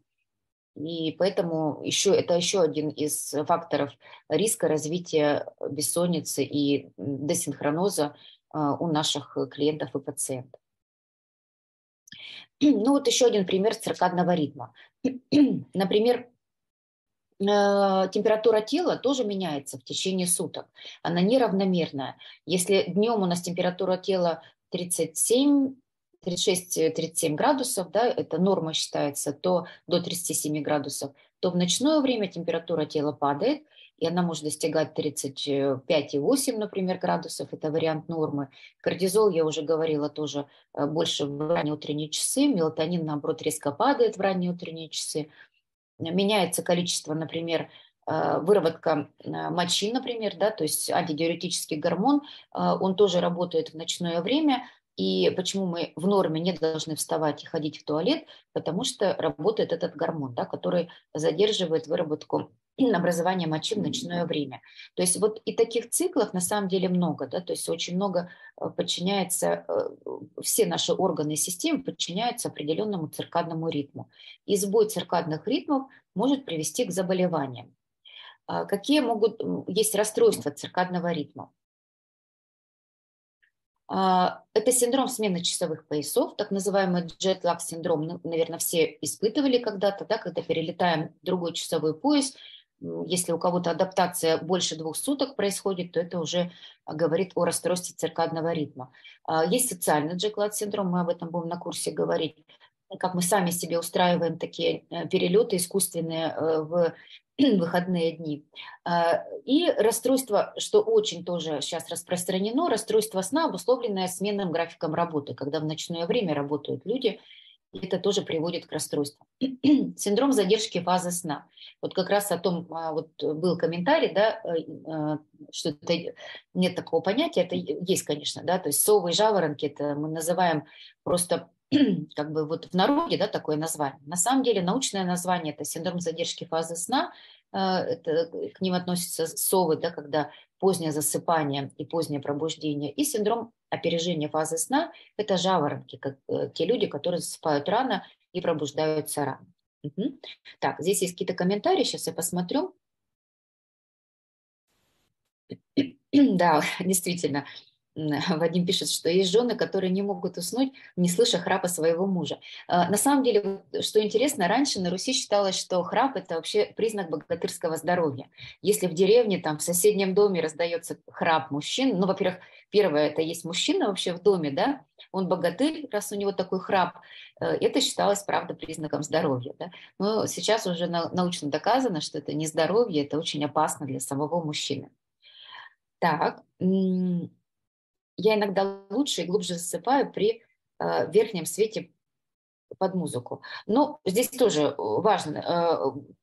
И поэтому еще, это еще один из факторов риска развития бессонницы и десинхроноза у наших клиентов и пациентов. [clears throat] Ну вот еще один пример циркадного ритма. [clears throat] Например, э, температура тела тоже меняется в течение суток. Она неравномерная. Если днем у нас температура тела 37 36-37 градусов, да, это норма считается, то до 37 градусов, то в ночное время температура тела падает, и она может достигать 35,8, например, градусов, это вариант нормы. Кортизол, я уже говорила, тоже э, больше в ранние утренние часы, мелатонин, наоборот, резко падает в ранние утренние часы. Меняется количество, например, э, выработка э, мочи, например, да, то есть антидиуретический гормон, он тоже работает в ночное время, и почему мы в норме не должны вставать и ходить в туалет? Потому что работает этот гормон, да, который задерживает выработку образования мочи в ночное время. То есть вот и таких циклов на самом деле много, да, то есть очень много э, подчиняется, э, все наши органы и системы подчиняются определенному циркадному ритму. И сбой циркадных ритмов может привести к заболеваниям. А какие могут, есть расстройства циркадного ритма? А, это синдром смены часовых поясов, так называемый джетлаг синдром, ну, наверное, все испытывали когда-то, да, когда перелетаем в другой часовой пояс, если у кого-то адаптация больше двух суток происходит, то это уже говорит о расстройстве циркадного ритма. А, есть социальный джеклад синдром, мы об этом будем на курсе говорить, как мы сами себе устраиваем такие э, перелеты искусственные э, в [clears throat] выходные дни. А, и расстройство, что очень тоже сейчас распространено, расстройство сна, обусловленное сменным графиком работы, когда в ночное время работают люди, это тоже приводит к расстройству. [clears throat] Синдром задержки фазы сна. Вот как раз о том, а, вот был комментарий, да, э, э, что это, нет такого понятия, это есть, конечно, да, то есть совы и жаворонки, это мы называем просто [clears throat] как бы вот в народе, да, такое название. На самом деле научное название – это синдром задержки фазы сна, э, это, к ним относятся совы, да, когда позднее засыпание и позднее пробуждение, и синдром опережения фазы сна – это жаворонки, как, э, те люди, которые засыпают рано и пробуждаются рано. Угу. Так, здесь есть какие-то комментарии, сейчас я посмотрю. [clears throat] Да, [laughs] действительно, [laughs] Вадим пишет, что есть жены, которые не могут уснуть, не слыша храпа своего мужа. А, на самом деле, что интересно, раньше на Руси считалось, что храп – это вообще признак богатырского здоровья. Если в деревне, там, в соседнем доме раздается храп мужчин, ну, во-первых, первое – это есть мужчина вообще в доме, да, он богатырь, раз у него такой храп, э, это считалось, правда, признаком здоровья. Да? Но сейчас уже научно доказано, что это не здоровье, это очень опасно для самого мужчины. Так, я иногда лучше и глубже засыпаю при э, верхнем свете под музыку. Но здесь тоже важно,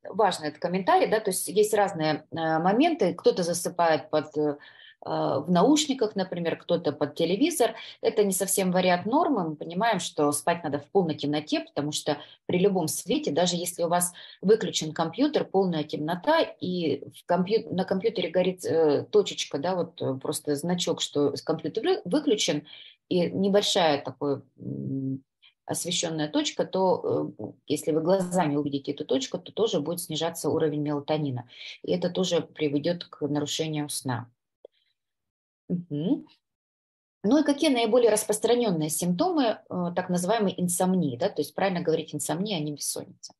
э, важный этот комментарий, да, то есть есть разные э, моменты, кто-то засыпает под а, в наушниках, например, кто-то под телевизор. Это не совсем вариант нормы. Мы понимаем, что спать надо в полной темноте, потому что при любом свете, даже если у вас выключен компьютер, полная темнота, и в компью... на компьютере горит э, точечка, да, вот э, просто значок, что компьютер выключен, и небольшая такой освещенная точка, то э, если вы глазами увидите эту точку, то тоже будет снижаться уровень мелатонина. И это тоже приведет к нарушению сна. Угу. Ну и какие наиболее распространенные симптомы э, так называемой инсомнии, да, то есть правильно говорить инсомния, а не бессонница?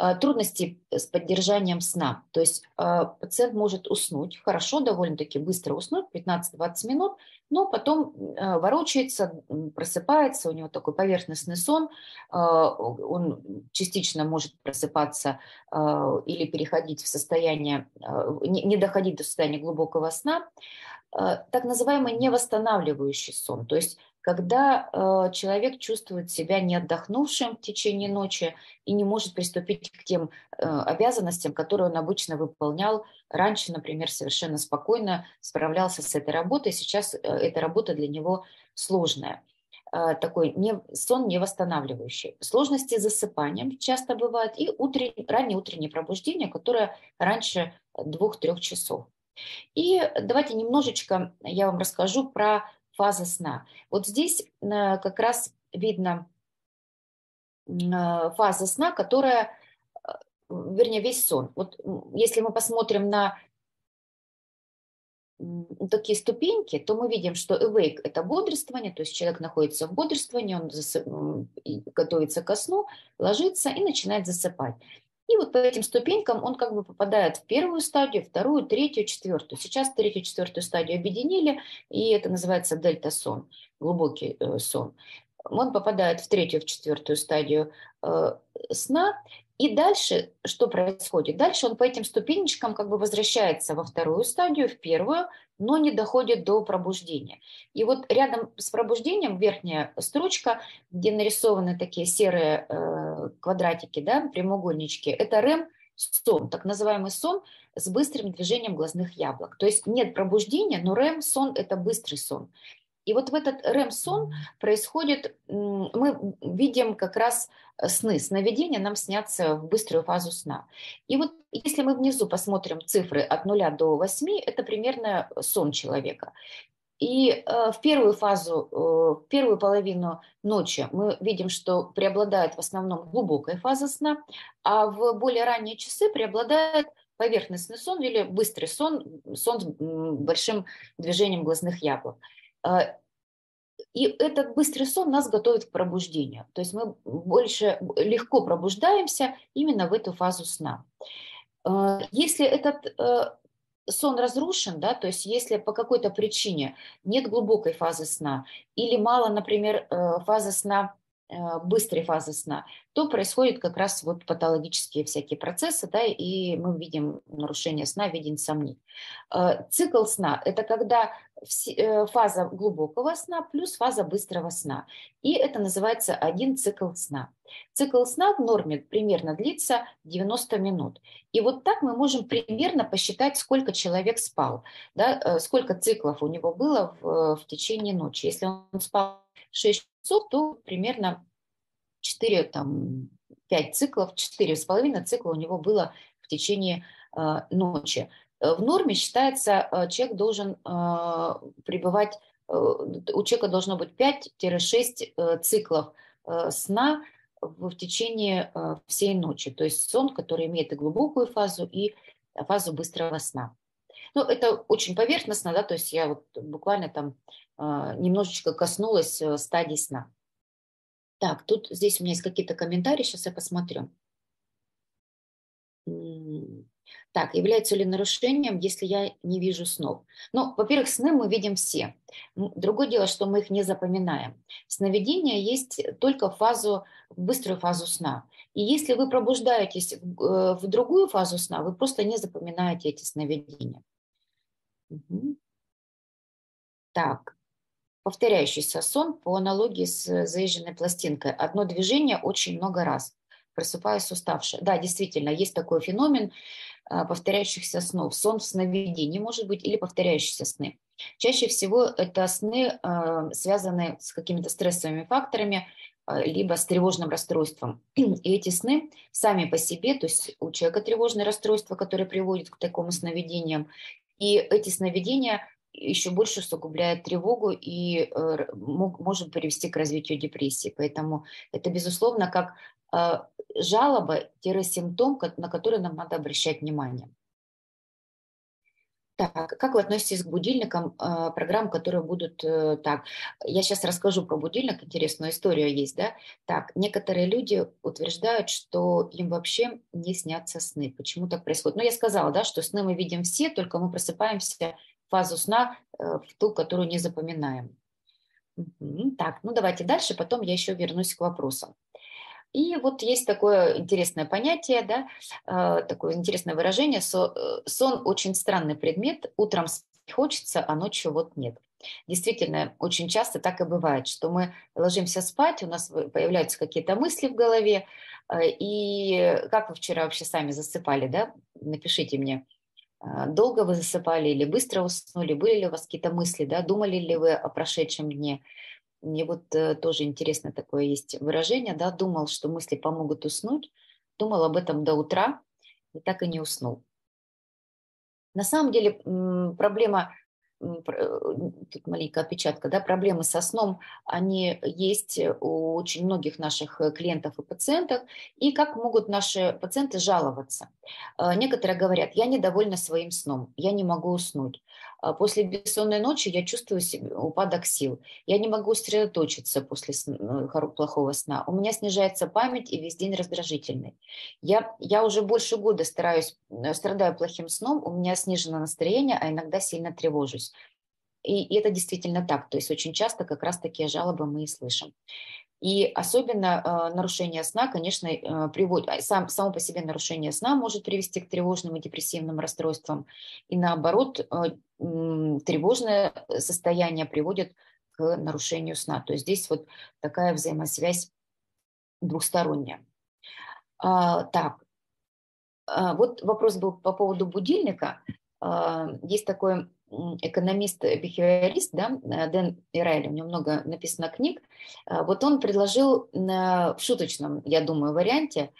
А, трудности с поддержанием сна. То есть а, пациент может уснуть, хорошо, довольно-таки быстро уснуть, 15-20 минут, но потом а, ворочается, просыпается, у него такой поверхностный сон, он частично может просыпаться или переходить в состояние, не доходить до состояния глубокого сна, так называемый невосстанавливающий сон. То есть когда э, человек чувствует себя не отдохнувшим в течение ночи и не может приступить к тем э, обязанностям, которые он обычно выполнял раньше, например, совершенно спокойно справлялся с этой работой, сейчас э, эта работа для него сложная э, такой не, сон не восстанавливающий. Сложности с засыпанием часто бывают и утрен, раннее утреннее пробуждение, которое раньше двух-трех часов. И давайте немножечко я вам расскажу про фаза сна. Вот здесь э, как раз видно э, фаза сна, которая, э, вернее, весь сон. Вот если мы посмотрим на такие ступеньки, то мы видим, что awake – это бодрствование, то есть человек находится в бодрствовании, он засып... готовится ко сну, ложится и начинает засыпать. И вот по этим ступенькам он как бы попадает в первую стадию, вторую, третью, четвертую. Сейчас третью, четвертую стадию объединили, и это называется дельта-сон, глубокий э, сон. Он попадает в третью, в четвертую стадию э, сна, и дальше что происходит? Дальше он по этим ступенечкам как бы возвращается во вторую стадию, в первую, но не доходит до пробуждения. И вот рядом с пробуждением верхняя строчка, где нарисованы такие серые э, квадратики, да, прямоугольнички, это РЭМ сон, так называемый сон с быстрым движением глазных яблок. То есть нет пробуждения, но РЭМ сон – это быстрый сон. И вот в этот REM-сон происходит, мы видим как раз э, сны, сновидения нам снятся в быструю фазу сна. И вот если мы внизу посмотрим цифры от 0 до 8, это примерно сон человека. И э, в первую фазу, э, в первую половину ночи мы видим, что преобладает в основном глубокая фаза сна, а в более ранние часы преобладает поверхностный сон или быстрый сон, сон с большим движением глазных яблок. А, и этот быстрый сон нас готовит к пробуждению. То есть мы больше легко пробуждаемся именно в эту фазу сна. А, если этот э, сон разрушен, да, то есть если по какой-то причине нет глубокой фазы сна или мало, например, фазы сна быстрой фазы сна, то происходят как раз вот патологические всякие процессы, да, и мы видим нарушение сна в виде инсомнии. Цикл сна – это когда фаза глубокого сна плюс фаза быстрого сна. И это называется один цикл сна. Цикл сна в норме примерно длится 90 минут. И вот так мы можем примерно посчитать, сколько человек спал, да, сколько циклов у него было в, в течение ночи. Если он спал 6 часов, то примерно 4, там, 5 циклов, 4,5 цикла у него было в течение э, ночи. Э, в норме считается, э, человек должен э, пребывать, у человека должно быть 5-6 э, циклов сна в, течение всей ночи. То есть сон, который имеет и глубокую фазу, и фазу быстрого сна. Ну, это очень поверхностно, да, то есть я вот буквально там немножечко коснулась стадии сна. Так, тут здесь у меня есть какие-то комментарии, сейчас я посмотрю. Так, является ли нарушением, если я не вижу снов? Ну, во-первых, сны мы видим все. Другое дело, что мы их не запоминаем. Сновидение есть только фазу, быструю фазу сна. И если вы пробуждаетесь в э, другую фазу сна, вы просто не запоминаете эти сновидения. Угу. Так, повторяющийся сон по аналогии с заезженной пластинкой. Одно движение очень много раз. Просыпаюсь уставшая. Да, действительно, есть такой феномен повторяющихся снов. Сон в сновидении может быть или повторяющиеся сны. Чаще всего это сны, а, связанные с какими-то стрессовыми факторами, а, либо с тревожным расстройством. [clears throat] И эти сны сами по себе, то есть у человека тревожное расстройство, которое приводит к такому сновидениям, и эти сновидения еще больше усугубляет тревогу и э, может привести к развитию депрессии. Поэтому это, безусловно, как э, жалоба-симптом, на который нам надо обращать внимание. Так, как вы относитесь к будильникам э, программ, которые будут э, так? Я сейчас расскажу про будильник, интересную историю есть, да? Так, некоторые люди утверждают, что им вообще не снятся сны. Почему так происходит? Ну, я сказала, да, что сны мы видим все, только мы просыпаемся фазу сна, э, в ту, которую не запоминаем. Так, ну давайте дальше, потом я еще вернусь к вопросам. И вот есть такое интересное понятие, да, э, такое интересное выражение. Э, сон очень странный предмет. Утром хочется, а ночью вот нет. Действительно, очень часто так и бывает, что мы ложимся спать, у нас появляются какие-то мысли в голове, и как вы вчера вообще сами засыпали, да? Напишите мне, долго вы засыпали или быстро уснули, были ли у вас какие-то мысли, да, думали ли вы о прошедшем дне, мне вот э, тоже интересно такое есть выражение, да, думал, что мысли помогут уснуть, думал об этом до утра и так и не уснул. На самом деле проблема тут маленькая опечатка, да, проблемы со сном, они есть у очень многих наших э, клиентов и пациентов, и как могут наши пациенты жаловаться. Э, некоторые говорят, я недовольна своим сном, я не могу уснуть. После бессонной ночи я чувствую себе упадок сил. Я не могу сосредоточиться после сна, плохого сна. У меня снижается память и весь день раздражительный. Я, я уже больше года стараюсь, страдаю плохим сном, у меня снижено настроение, а иногда сильно тревожусь. И, и это действительно так. То есть очень часто как раз такие жалобы мы и слышим. И особенно э, нарушение сна, конечно, э, приводит, а, сам, само по себе нарушение сна может привести к тревожным и депрессивным расстройствам. И наоборот, э, э, тревожное состояние приводит к нарушению сна. То есть здесь вот такая взаимосвязь двухсторонняя. А, так, а, вот вопрос был по поводу будильника. А, есть такой экономист-бихевиорист, да, э, Дэн Ирайли, у него много написано книг, э, вот он предложил в шуточном, я думаю, варианте,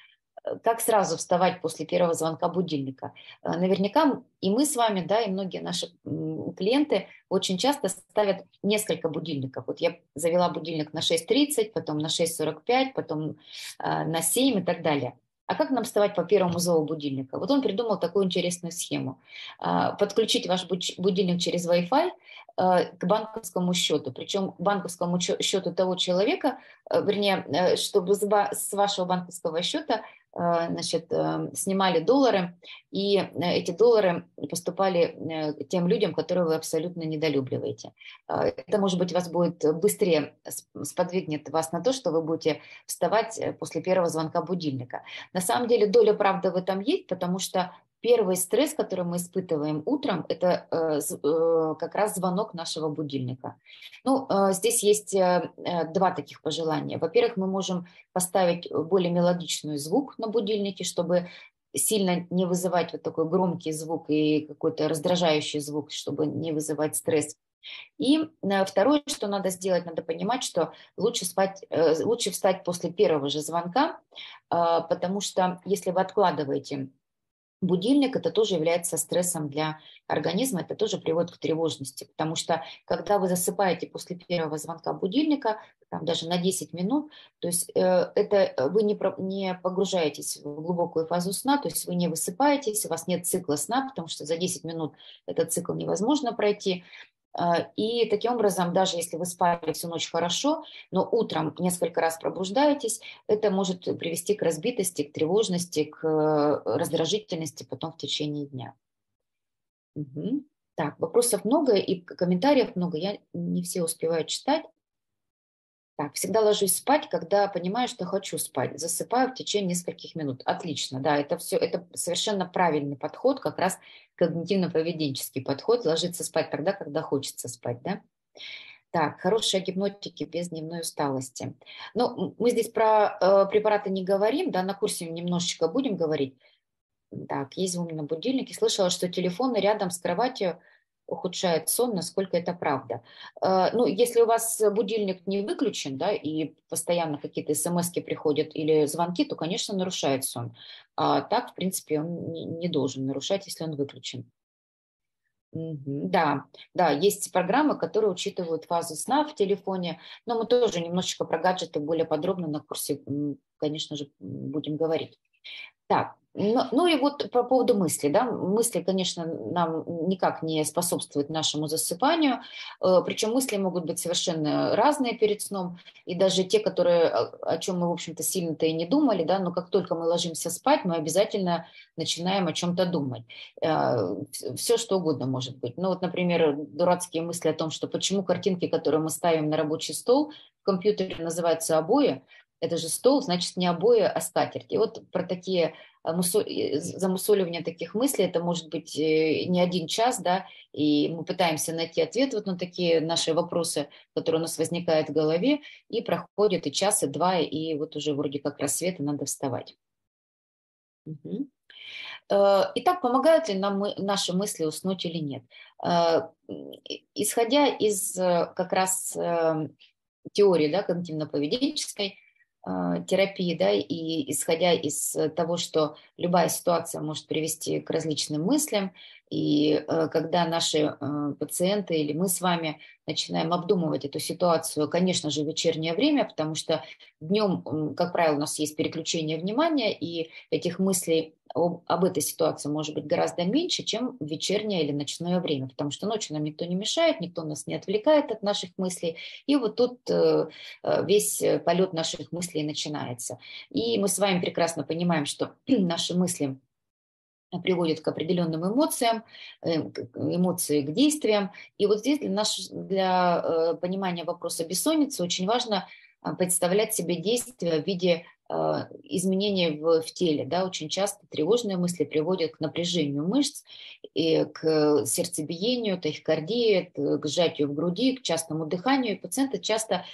э, как сразу вставать после первого звонка будильника. Наверняка и мы с вами, да, и многие наши клиенты очень часто ставят несколько будильников. Вот я завела будильник на 6.30, потом на 6.45, потом на 7 и так далее. А как нам вставать по первому зову будильника? Вот он придумал такую интересную схему. А, подключить ваш будильник через Wi-Fi а, к банковскому счету, причем банковскому счету того человека, э, вернее, э, чтобы с вашего банковского счета значит, э, снимали доллары, и э, эти доллары поступали тем людям, которые вы абсолютно недолюбливаете. Это, может быть, вас будет быстрее сподвигнет вас на то, что вы будете вставать после первого звонка будильника. На самом деле доля правды в этом есть, потому что Первый стресс, который мы испытываем утром, это э, э, как раз звонок нашего будильника. Ну, э, здесь есть два таких пожелания. Во-первых, мы можем поставить более мелодичный звук на будильнике, чтобы сильно не вызывать вот такой громкий звук и какой-то раздражающий звук, чтобы не вызывать стресс. И второе, что надо сделать, надо понимать, что лучше, спать, лучше встать после первого же звонка, потому что если вы откладываете будильник это тоже является стрессом для организма, это тоже приводит к тревожности, потому что когда вы засыпаете после первого звонка будильника, там даже на 10 минут, то есть э, это э, вы не, про, не погружаетесь в глубокую фазу сна, то есть вы не высыпаетесь, у вас нет цикла сна, потому что за 10 минут этот цикл невозможно пройти, и таким образом, даже если вы спали всю ночь хорошо, но утром несколько раз пробуждаетесь, это может привести к разбитости, к тревожности, к э, раздражительности потом в течение дня. Угу. Так, вопросов много и комментариев много, я не все успеваю читать. Так, всегда ложусь спать, когда понимаю, что хочу спать. Засыпаю в течение нескольких минут. Отлично, да, это все, это совершенно правильный подход, как раз когнитивно-поведенческий подход, ложиться спать тогда, когда хочется спать, да. Так, хорошие гипнотики без дневной усталости. Ну, мы здесь про э, препараты не говорим, да, на курсе немножечко будем говорить. Так, есть у меня будильники. Слышала, что телефоны рядом с кроватью ухудшает сон, насколько это правда. Э, ну, если у вас будильник не выключен, да, и постоянно какие-то смс приходят или звонки, то, конечно, нарушает сон. А так, в принципе, он не должен нарушать, если он выключен. Да, да, есть программы, которые учитывают фазу сна в телефоне, но мы тоже немножечко про гаджеты более подробно на курсе, конечно же, будем говорить. Так, Ну, ну и вот по поводу мысли, да, мысли, конечно, нам никак не способствуют нашему засыпанию, э, причем мысли могут быть совершенно разные перед сном, и даже те, которые, о чем мы, в общем-то, сильно-то и не думали, да, но как только мы ложимся спать, мы обязательно начинаем о чем-то думать. Э, Все, что угодно может быть. Ну вот, например, дурацкие мысли о том, что почему картинки, которые мы ставим на рабочий стол, в компьютере называются обои, это же стол, значит, не обои, а скатерть. И вот про такие замусоливание таких мыслей, это может быть э, не один час, да, и мы пытаемся найти ответ вот на такие наши вопросы, которые у нас возникают в голове, и проходит и час, и два, и вот уже вроде как рассвет, и надо вставать. Угу. Итак, помогают ли нам наши мысли уснуть или нет? Э, исходя из как раз теории да, когнитивно-поведенческой, а, терапии, да, и исходя из того, что любая ситуация может привести к различным мыслям, и э, когда наши э, пациенты или мы с вами начинаем обдумывать эту ситуацию, конечно же, в вечернее время, потому что днем, как правило, у нас есть переключение внимания, и этих мыслей об, об этой ситуации может быть гораздо меньше, чем в вечернее или ночное время, потому что ночью нам никто не мешает, никто нас не отвлекает от наших мыслей, и вот тут э, весь полет наших мыслей начинается. И мы с вами прекрасно понимаем, что [clears throat] наши мысли приводит к определенным эмоциям, эм, эмоции к действиям. И вот здесь для, наш, для э, понимания вопроса бессонницы очень важно а, представлять себе действия в виде а, изменений в, в теле. Да? Очень часто тревожные мысли приводят к напряжению мышц, и к сердцебиению, тахикардии, к сжатию в груди, к частному дыханию. И пациенты часто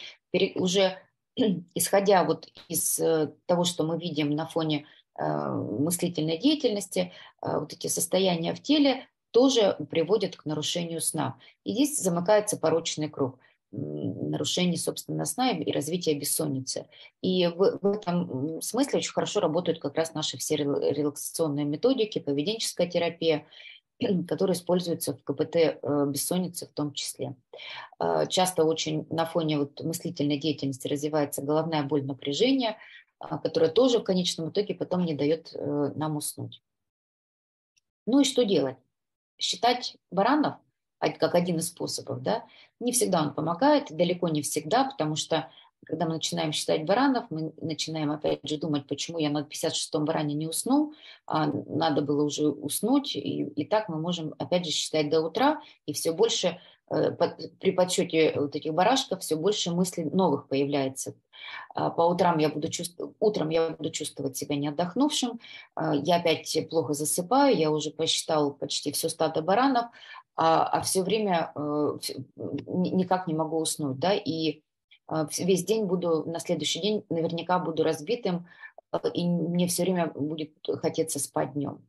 уже [clears throat] исходя вот из э, того, что мы видим на фоне мыслительной деятельности, э, вот эти состояния в теле тоже приводят к нарушению сна. И здесь замыкается порочный круг нарушений, собственно, сна и развития бессонницы. И в, в этом смысле очень хорошо работают как раз наши все релаксационные методики, поведенческая терапия, [clears throat] которые используются в КПТ э, бессонницы в том числе. Часто очень на фоне вот мыслительной деятельности развивается головная боль, напряжение, а, которая тоже в конечном итоге потом не дает э, нам уснуть. Ну и что делать? Считать баранов как один из способов, да, не всегда он помогает, далеко не всегда, потому что когда мы начинаем считать баранов, мы начинаем опять же думать, почему я на 56-м баране не уснул, а надо было уже уснуть, и, и так мы можем опять же считать до утра, и все больше при подсчете вот этих барашков все больше мыслей новых появляется. А по утрам я буду чувствовать, утром я буду чувствовать себя не отдохнувшим, а я опять плохо засыпаю, я уже посчитал почти все стадо баранов, а, а все время э, никак не могу уснуть, да, и э, весь день буду, на следующий день наверняка буду разбитым, и мне все время будет хотеться спать днем.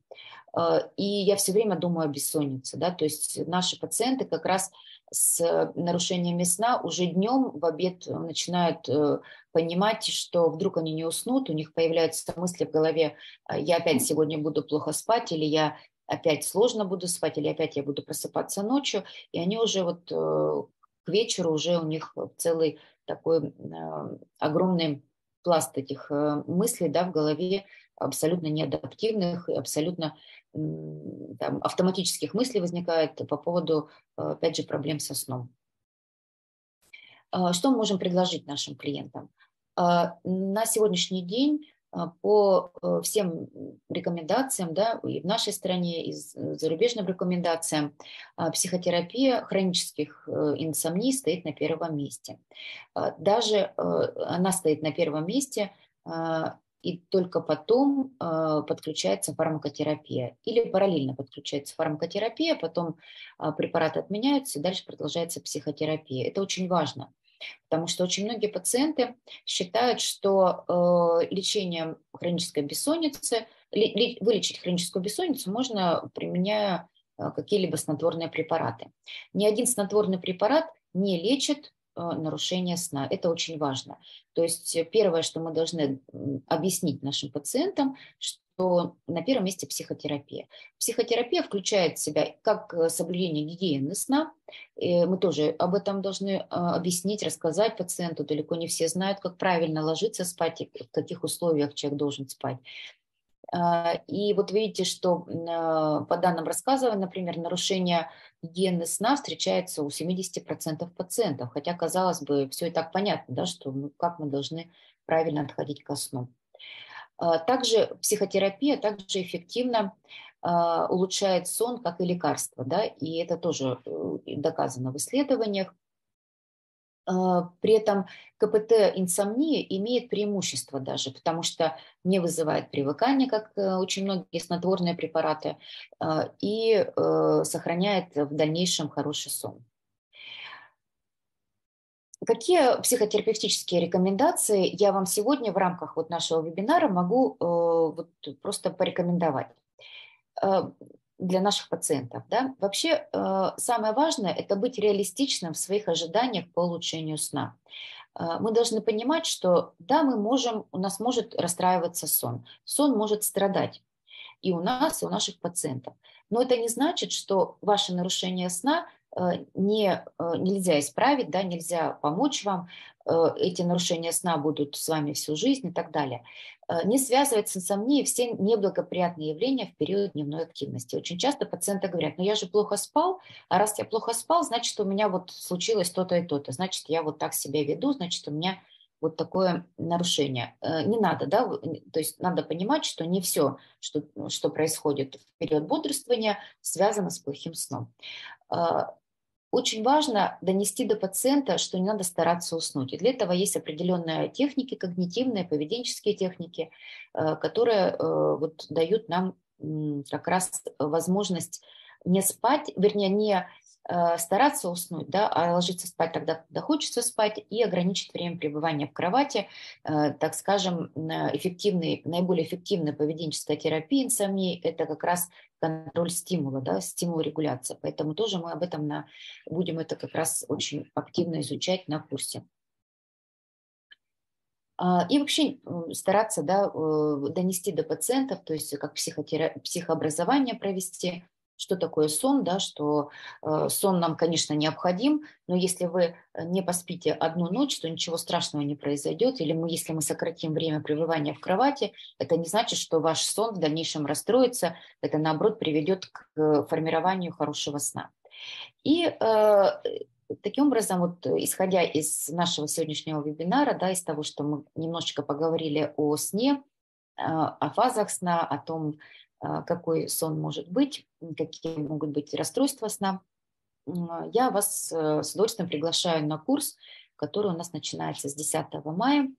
Э, и я все время думаю о бессоннице, да, то есть наши пациенты как раз с нарушениями сна уже днем в обед начинают э, понимать, что вдруг они не уснут, у них появляются мысли в голове, «А я опять сегодня буду плохо спать, или я опять сложно буду спать, или опять я буду просыпаться ночью, и они уже вот э, к вечеру уже у них целый такой огромный пласт этих мыслей да, в голове абсолютно неадаптивных и абсолютно там, автоматических мыслей возникает по поводу, опять же, проблем со сном. А, что мы можем предложить нашим клиентам? А, на сегодняшний день а, по э, всем рекомендациям, да, и в нашей стране, и зарубежным рекомендациям, психотерапия хронических э, инсомний стоит на первом месте. Даже э, она стоит на первом месте и только потом э, подключается фармакотерапия. Или параллельно подключается фармакотерапия, потом э, препараты отменяются, и дальше продолжается психотерапия. Это очень важно, потому что очень многие пациенты считают, что э, лечением хронической бессонницы, ли, вылечить хроническую бессонницу можно, применяя э, какие-либо снотворные препараты. Ни один снотворный препарат не лечит нарушения сна. Это очень важно. То есть э, первое, что мы должны объяснить нашим пациентам, что на первом месте психотерапия. Психотерапия включает в себя как э, соблюдение гигиены сна, мы тоже об этом должны объяснить, рассказать пациенту. Далеко не все знают, как правильно ложиться спать и в каких условиях человек должен спать. И вот видите, что по данным рассказывания, например, нарушение гигиены сна встречается у 70% пациентов, хотя, казалось бы, все и так понятно, да, что ну, как мы должны правильно отходить ко сну. Также психотерапия также эффективно улучшает сон, как и лекарство, да, и это тоже э, доказано в исследованиях. А, при этом КПТ инсомния имеет преимущество даже, потому что не вызывает привыкания, как э, очень многие снотворные препараты, а, и э, сохраняет в дальнейшем хороший сон. Какие психотерапевтические рекомендации я вам сегодня в рамках вот нашего вебинара могу э, вот просто порекомендовать? Для наших пациентов. Да? Вообще э, самое важное – это быть реалистичным в своих ожиданиях по улучшению сна. Э, мы должны понимать, что да, мы можем, у нас может расстраиваться сон, сон может страдать и у нас, и у наших пациентов. Но это не значит, что ваше нарушение сна не, э, нельзя исправить, да, нельзя помочь вам, э, эти нарушения сна будут с вами всю жизнь и так далее. Не связывать с инсомнией все неблагоприятные явления в период дневной активности. Очень часто пациенты говорят, ну я же плохо спал, а раз я плохо спал, значит у меня вот случилось то-то и то-то, значит я вот так себя веду, значит у меня вот такое нарушение. Не надо, да, то есть надо понимать, что не все, что, что происходит в период бодрствования, связано с плохим сном. Очень важно донести до пациента, что не надо стараться уснуть. И для этого есть определенные техники, когнитивные, поведенческие техники, э, которые э, вот дают нам как раз возможность не спать, вернее, не стараться уснуть, да, а ложиться спать тогда, когда хочется спать, и ограничить время пребывания в кровати, э, так скажем, эффективный, наиболее эффективная поведенческая терапия инсомнии – это как раз контроль стимула, да, стимул-регуляция. Поэтому тоже мы об этом на, будем это как раз очень активно изучать на курсе. А, и вообще стараться да, э, донести до пациентов, то есть как психотера... психообразование провести, что такое сон, да, что э, сон нам, конечно, необходим, но если вы э, не поспите одну ночь, то ничего страшного не произойдет, или мы, если мы сократим время пребывания в кровати, это не значит, что ваш сон в дальнейшем расстроится, это наоборот приведет к э, формированию хорошего сна. И э, таким образом, вот, исходя из нашего сегодняшнего вебинара, да, из того, что мы немножечко поговорили о сне, э, о фазах сна, о том, какой сон может быть, какие могут быть расстройства сна, я вас э, с удовольствием приглашаю на курс, который у нас начинается с 10 мая,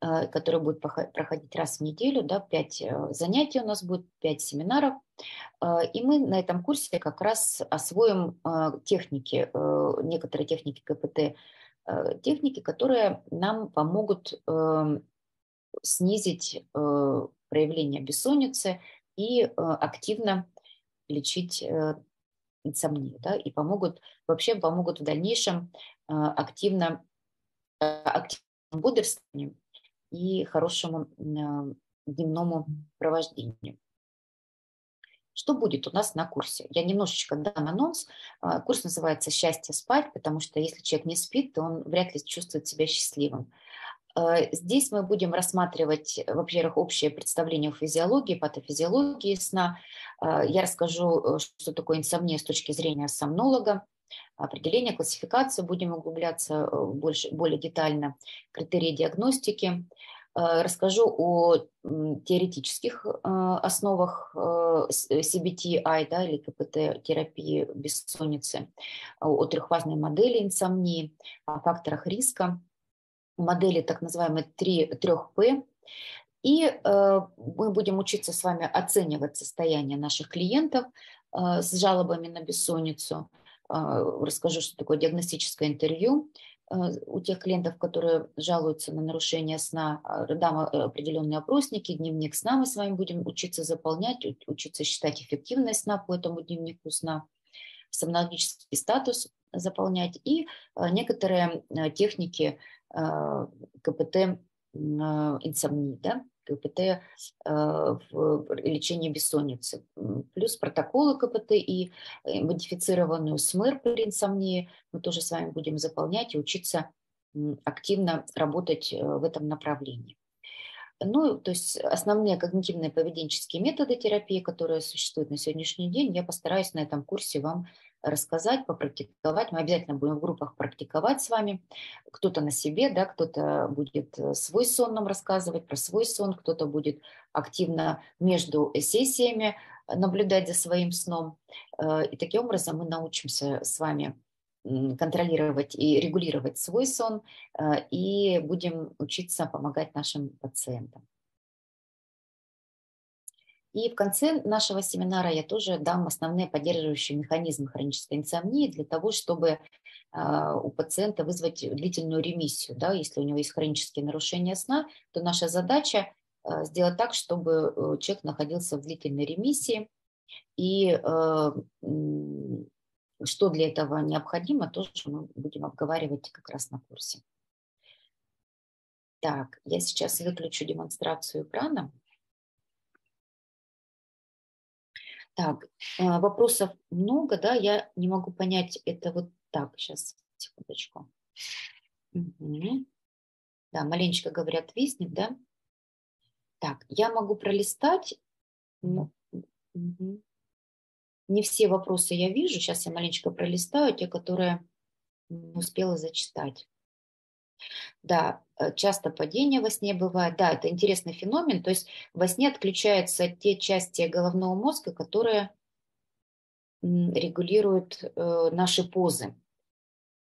э, который будет проходить раз в неделю, да, 5 э, занятий у нас будет, 5 семинаров. И мы на этом курсе как раз освоим техники, некоторые техники КПТ, техники, которые нам помогут снизить проявление бессонницы, и э, активно лечить э, инсомнию, да, и помогут, вообще помогут в дальнейшем э, активно, активному бодрствованию и хорошему дневному провождению. Что будет у нас на курсе? Я немножечко дам анонс. Курс называется «Счастье спать», потому что если человек не спит, то он вряд ли чувствует себя счастливым. Э, здесь мы будем рассматривать, во-первых, общее представление о физиологии, патофизиологии сна. Э, я расскажу, э, что такое инсомния с точки зрения сомнолога, определение, классификацию, будем углубляться больше, более детально, критерии диагностики. Расскажу о теоретических основах CBT-I да, или КПТ-терапии бессонницы, о трехфазной модели инсомнии, о факторах риска, модели так называемой 3, 3П. И э, мы будем учиться с вами оценивать состояние наших клиентов э, с жалобами на бессонницу. Э, расскажу, что такое диагностическое интервью э, у тех клиентов, которые жалуются на нарушение сна. Э, дам э, определенные опросники, дневник сна мы с вами будем учиться заполнять, учиться считать эффективность сна по этому дневнику сна, сомнологический статус заполнять и некоторые техники КПТ э, инсомнии, да, КПТ э, в лечении бессонницы, плюс протоколы КПТ и модифицированную СМР при инсомнии мы тоже с вами будем заполнять и учиться активно работать в этом направлении. Ну, то есть основные когнитивные поведенческие методы терапии, которые существуют на сегодняшний день, я постараюсь на этом курсе вам рассказать, попрактиковать. Мы обязательно будем в группах практиковать с вами. Кто-то на себе, да, кто-то будет э, свой сон нам рассказывать про свой сон, кто-то будет активно между сессиями наблюдать за своим сном. Э, и таким образом мы научимся с вами контролировать и регулировать свой сон э, и будем учиться помогать нашим пациентам. И в конце нашего семинара я тоже дам основные поддерживающие механизмы хронической инсомнии для того, чтобы а, у пациента вызвать длительную ремиссию. Да? Если у него есть хронические нарушения сна, то наша задача а, сделать так, чтобы э, человек находился в длительной ремиссии. И э, что для этого необходимо, тоже мы будем обговаривать как раз на курсе. Так, я сейчас выключу демонстрацию экрана. Так, а, вопросов много, да, я не могу понять, это вот так, сейчас, секундочку. Угу. Да, маленечко говорят, виснет, да? Так, я могу пролистать. Угу. Не все вопросы я вижу, сейчас я маленечко пролистаю, те, которые успела зачитать. Да, э, часто падение во сне бывает. Да, это интересный феномен. То есть во сне отключаются те части головного мозга, которые регулируют э, наши позы.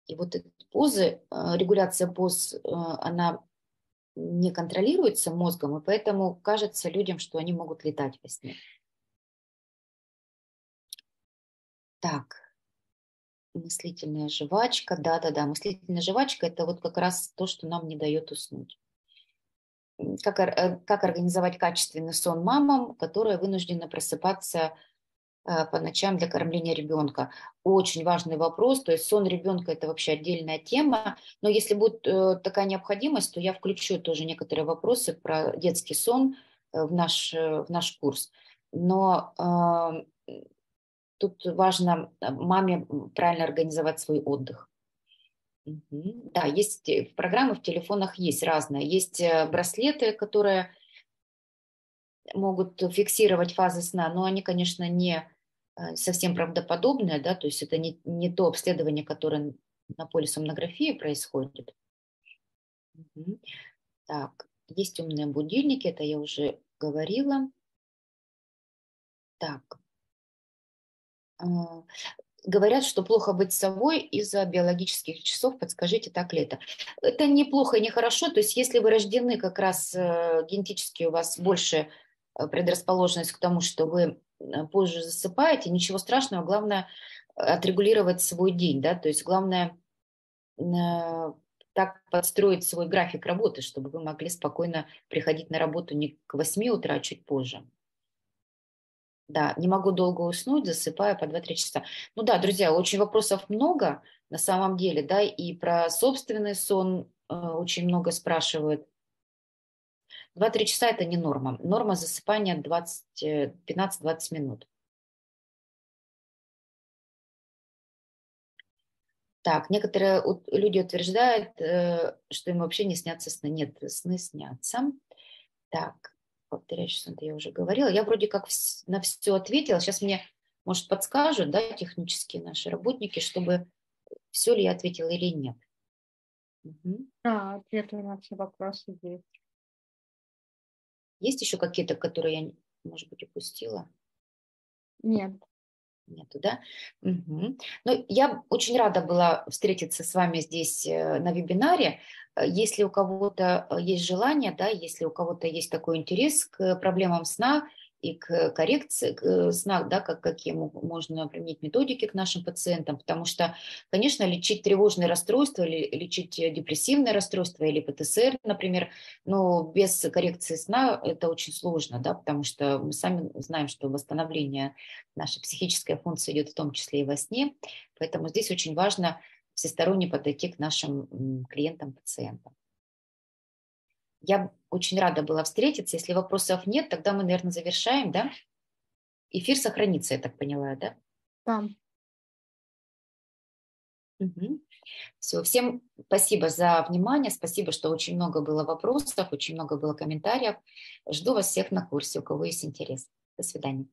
И вот эти позы, э, регуляция поз, она не контролируется мозгом, и поэтому кажется людям, что они могут летать во сне. Так, Мыслительная жвачка, да-да-да, мыслительная жвачка – это вот как раз то, что нам не дает уснуть. Как, э, как организовать качественный сон мамам, которые вынуждены просыпаться э, по ночам для кормления ребенка. Очень важный вопрос, то есть сон ребенка это вообще отдельная тема, но если будет э, такая необходимость, то я включу тоже некоторые вопросы про детский сон в наш, в наш курс. Но Тут важно э, маме правильно организовать свой отдых. Да, есть э, программы в телефонах есть разные. Есть э, браслеты, которые могут фиксировать фазы сна, но они, конечно, не совсем правдоподобные, да, то есть это не, не то обследование, которое на полисомнографии происходит. Угу. Так, есть умные будильники, это я уже говорила. Так, говорят, что плохо быть совой из-за биологических часов. Подскажите, так ли это? Это неплохо и не хорошо. То есть если вы рождены как раз э, генетически, у вас больше э, предрасположенность к тому, что вы э, позже засыпаете, ничего страшного. Главное отрегулировать свой день. Да? То есть главное так подстроить свой график работы, чтобы вы могли спокойно приходить на работу не к 8 утра, а чуть позже. Да, не могу долго уснуть, засыпаю по 2-3 часа. Ну да, друзья, очень вопросов много на самом деле, да, и про собственный сон э, очень много спрашивают. 2-3 часа это не норма. Норма засыпания 15-20 э, минут. Так, некоторые люди утверждают, э, что им вообще не снятся сны. Нет, сны снятся. Так, повторяющий сон, это я уже говорила. Я вроде как на все ответила. Сейчас мне, может, подскажут, да, технические наши работники, чтобы все ли я ответила или нет. Угу. Да, ответы на все вопросы есть. Есть еще какие-то, которые я, может быть, упустила? Нет. Нету, да? Угу. Ну, я очень рада была встретиться с вами здесь э, на вебинаре. Э, если у кого-то э, есть желание, да, если у кого-то есть такой интерес к проблемам сна и к коррекции к сна, да, как, какие можно применить методики к нашим пациентам, потому что, конечно, лечить тревожные расстройства или лечить депрессивные расстройства или ПТСР, например, но без коррекции сна это очень сложно, да, потому что мы сами знаем, что восстановление нашей психической функции идет в том числе и во сне, поэтому здесь очень важно всесторонне подойти к нашим клиентам, пациентам. Я очень рада была встретиться. Если вопросов нет, тогда мы, наверное, завершаем, да? Эфир сохранится, я так поняла, да? Да. Угу. Все, всем спасибо за внимание, спасибо, что очень много было вопросов, очень много было комментариев. Жду вас всех на курсе, у кого есть интерес. До свидания.